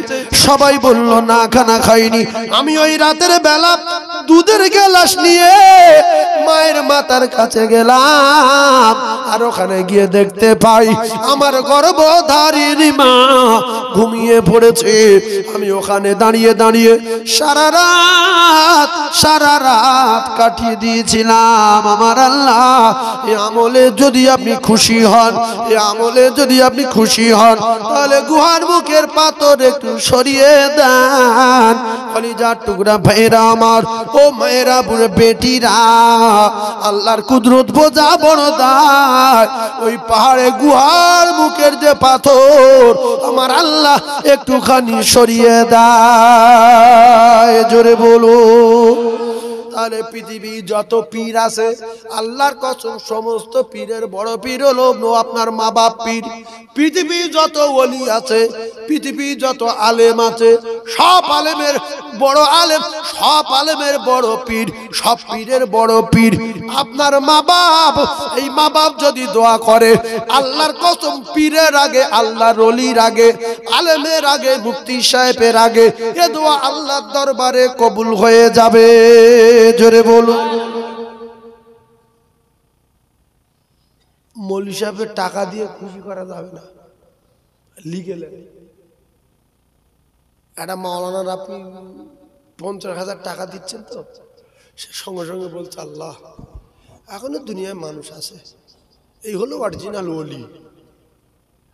সবাই বলল, না, খানা খাইনি। আমি ওই রাতের বেলা দুধের গ্লাস নিয়ে মায়ের মাতার কাছে গেলাম আর ওখানে গিয়ে দেখতে পাই, আমার গর্ভধারিণী মা ঘুমিয়ে পড়েছে। আমি ওখানে দাঁড়িয়ে দাঁড়িয়ে সারা রাত সারা রাত কাটিয়ে দিয়েছিলাম। আমার আল্লাহ আমলে যদি আপনি খুশি হন, এ আমলে যদি আপনি খুশি হন, তাহলে গুহার মুখের পাথর একটু সরিয়ে দেন। কলিজার টুকরা ভাইরা আমার, ও মায়েরা, বুড়ে বেটিরা, আল্লাহর কুদরত বোঝা বড় দায়। ওই পাহাড়ে গুহার মুখের যে পাথর, আমার আল্লাহ একটুখানি সরিয়ে দেয়। জোরে বলো তাহলে পৃথিবী যত পীর আছে, আল্লাহর কসম সমস্ত পীরের বড় পীর হলো আপনার মা বাপ পীর। পৃথিবী যত ওলি আছে, পৃথিবী যত আলেম আছে, সব আলেমের বড় আলেম, সব আলেমের বড় পীর, সব পীরের বড় পীর। আপনার মা বাপ এই মা বাপ যদি দোয়া করে, আল্লাহর কসম, পীরের আগে, আল্লাহর অলির আগে, আলেমের আগে মুক্তি সাহেবের আগে, এ দোয়া আল্লাহর দরবারে কবুল হয়ে যাবে। জোরে বলুন। মৌলি সাহেবের টাকা দিয়ে খুশি করা যাবে না। লিগেল। একটা মাওলানার আপনি পঞ্চাশ হাজার টাকা দিচ্ছেন তো? সে সঙ্গে সঙ্গে বলছে, আল্লাহ, এখনও দুনিয়ায় মানুষ আছে। এই হলো অরিজিনাল ওলি।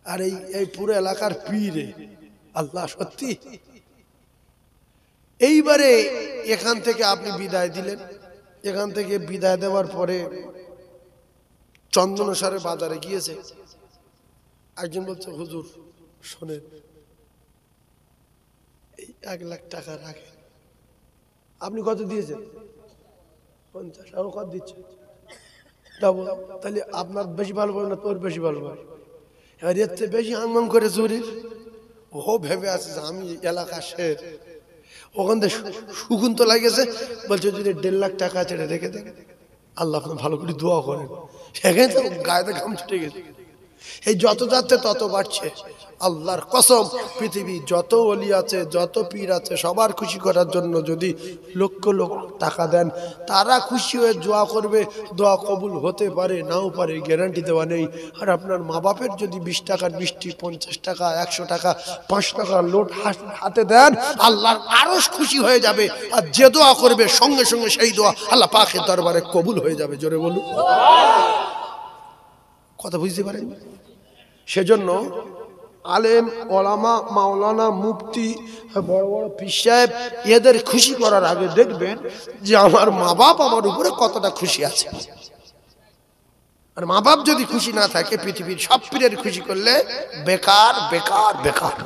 আর এই এই পুরো এলাকার পীরে আল্লাহ, সত্যি? এইবারে এখান থেকে আপনি বিদায় দিলেন। এখান থেকে বিদায় দেওয়ার পরে চন্দনসারের বাজারে গিয়েছে। একজন বলছে, হুজুর, শোনেন এক লাখ টাকা রাখেন আপনি কত দিয়েছেন? পঞ্চাশ, আর কত দিচ্ছে? ডাবল। তাহলে আপনার বেশি ভালো পাবে না তোর বেশি ভালো পাবে এবার এর চেয়ে বেশি আনমান করে চুরির ও ভেবে আছে যে আমি এলাকা শের। ওখান থেকে সুগুন তো লাগেছে। বলছে যদি দেড় লাখ টাকা এটা রেখে দেন। আল্লাহ ভালো করে দোয়া করেন। সেখানে তো গায়েতে ঘাম ছুটে গেছে এই যত যাচ্ছে তত বাড়ছে। আল্লাহর কসম, পৃথিবী যত অলি আছে, যত পীর আছে, সবার খুশি করার জন্য যদি লক্ষ লক্ষ টাকা দেন, তারা খুশি হয়ে দোয়া করবে, দোয়া কবুল হতে পারে, নাও পারে গ্যারান্টি দেওয়া নেই। আর আপনার মা বাপের যদি বিশ টাকার মিষ্টি পঞ্চাশ টাকা, একশো টাকা, পাঁচ টাকা লোট হাতে দেন, আল্লাহর আরও খুশি হয়ে যাবে। আর যে দোয়া করবে, সঙ্গে সঙ্গে সেই দোয়া আল্লাহ পাখের দরবারে কবুল হয়ে যাবে। জোরে বলুন। কথা বুঝতে পারেন? সেজন্য আলেম, ওলামা, মাওলানা, মুফতি, বড় বড় পীর সাহেব, এদের খুশি করার আগে দেখবেন যে আমার মা বাপ আমার উপরে কতটা খুশি আছে। আর মা বাপ যদি খুশি না থাকে, পৃথিবীর সব পীরের খুশি করলে বেকার বেকার বেকার।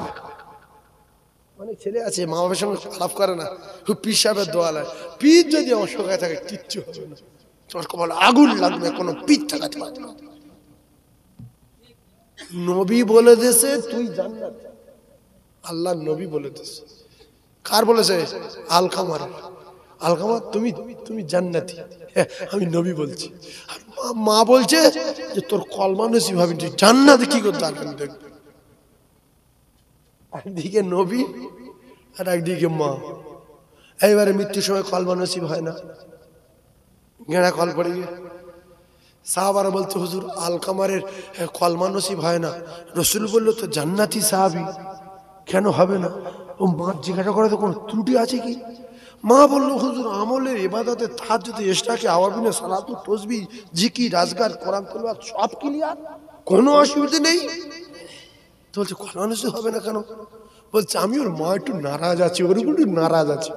অনেক ছেলে আছে মা বাবার সঙ্গে খারাপ করে না। পীর সাহেবের দোয়া লাগে। পীর যদি আমার সঙ্গে থাকে, কিচ্ছু হবে না। তোমার কপালে আগুন লাগবে, কোনো পীর পারবে না। নবী বলে দিয়েছে তুই জান্নাত। আল্লাহ নবী বলে দিয়েছে। কার বলেছে? আলকামার। আলকামার তুমি তুমি জান্নাতি। হ্যাঁ, আমি নবী বলছি। মা- বলছে যে তোর কলমানসি ভাবি তুই জান্নাতে কি করতে দেখব একদিকে নবী আর একদিকে মা। এইবারে মৃত্যুর সময় কলমা নসিব হয় না। গেঁড়া কল পড়ে গিয়ে। সাহাবারা বলছে হুজুর আলকামারের আহ, কলমা নসিব হয় না। রসুল বলল তো জান্নাতি সাহাবি কেন হবে না? ও মা জিজ্ঞাসা করে তো কোনো ত্রুটি আছে কি? মা বলল হুজুর আমলের এবাদতে তার যদি এসটাকে আওয়াবিনে সালাতু তসবি জিকি রাজগার কোরআন তেলাওয়াত সব ক্লিয়ার? কোনো অসুবিধা নেই? তো বলছে কলমা নসিব হবে না কেন? বলছে আমি ওর মা একটু নারাজ আছি ওর একটু নারাজ আছে।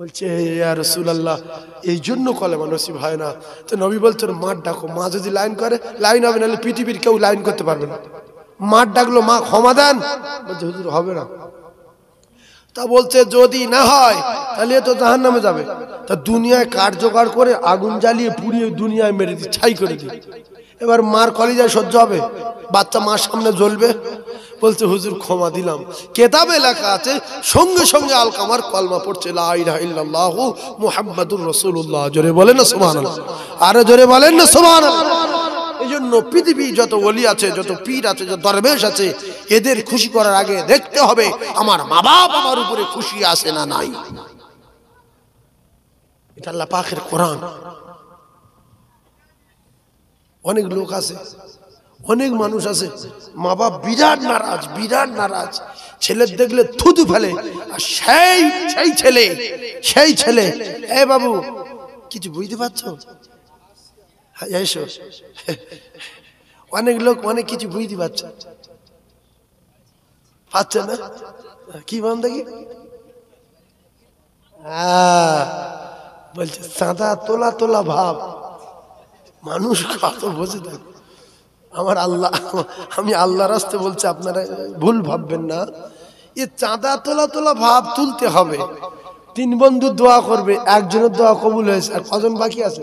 বলছে ইয়া রসুলাল্লাহ, এই জন্য কলেমা নসিব হয় না। তো নবী বলছে ওর মাঠ ডাকো, মা যদি লাইন করে, লাইন হবে, নাহলে পৃথিবীর কেউ লাইন করতে পারবে না। মাঠ ডাকলো, মা, ক্ষমা দেন। বলছে, হুজুর, হবে না। তা বলছে, যদি না হয়, তাহলে তো জাহান নামে যাবে। তা দুনিয়ায় জোগাড় করে আগুন জ্বালিয়ে পুড়িয়ে দুনিয়ায় মেরে দি ছাই করে দি এবার মার কলিজায় সহ্য হবে। বাচ্চা মার সামনে জ্বলবে। বলছে, হুজুর, ক্ষমা দিলাম। কেতাবে লেখা আছে, সঙ্গে সঙ্গে আলকামার কলমা পড়ছে, লা ইলাহা ইল্লাল্লাহু মুহাম্মাদুর রাসূলুল্লাহ। জোরে বলেন না, সুবহানাল্লাহ। আরে জোরে বলেন না, সুবহানাল্লাহ। এই জন্য পৃথিবী যত ওলি আছে, যত পীর আছে, যত দরবেশ আছে, এদের খুশি করার আগে দেখতে হবে, আমার মা বাপ আমার উপরে খুশি আছে না নাই। এটা আল্লাহ পাখের কোরআন। অনেক লোক আছে অনেক মানুষ আছে। মা বাপ বিরাট নারাজ বিরাট নারাজ। ছেলের দেখলে থুতু ফেলে আর সেই সেই ছেলে সেই ছেলে। এ বাবু কিছু বুঝতে পারছ? হ্যাঁ, এসো। অনেক লোক অনেক কিছু বুঝতে পারছে। পাচ্ছে না? কি বল দেখি? বলছে চাঁদা তোলা তোলা ভাব। মানুষ কত বোঝে থাকে আমার আল্লাহ, আমি আল্লাহ আসতে বলছি, আপনারা ভুল ভাববেন না। এ চাঁদা তোলা তোলা ভাব তুলতে হবে। তিন বন্ধু দোয়া করবে, একজনের দোয়া কবুল হয়েছে, আর কজন বাকি আছে?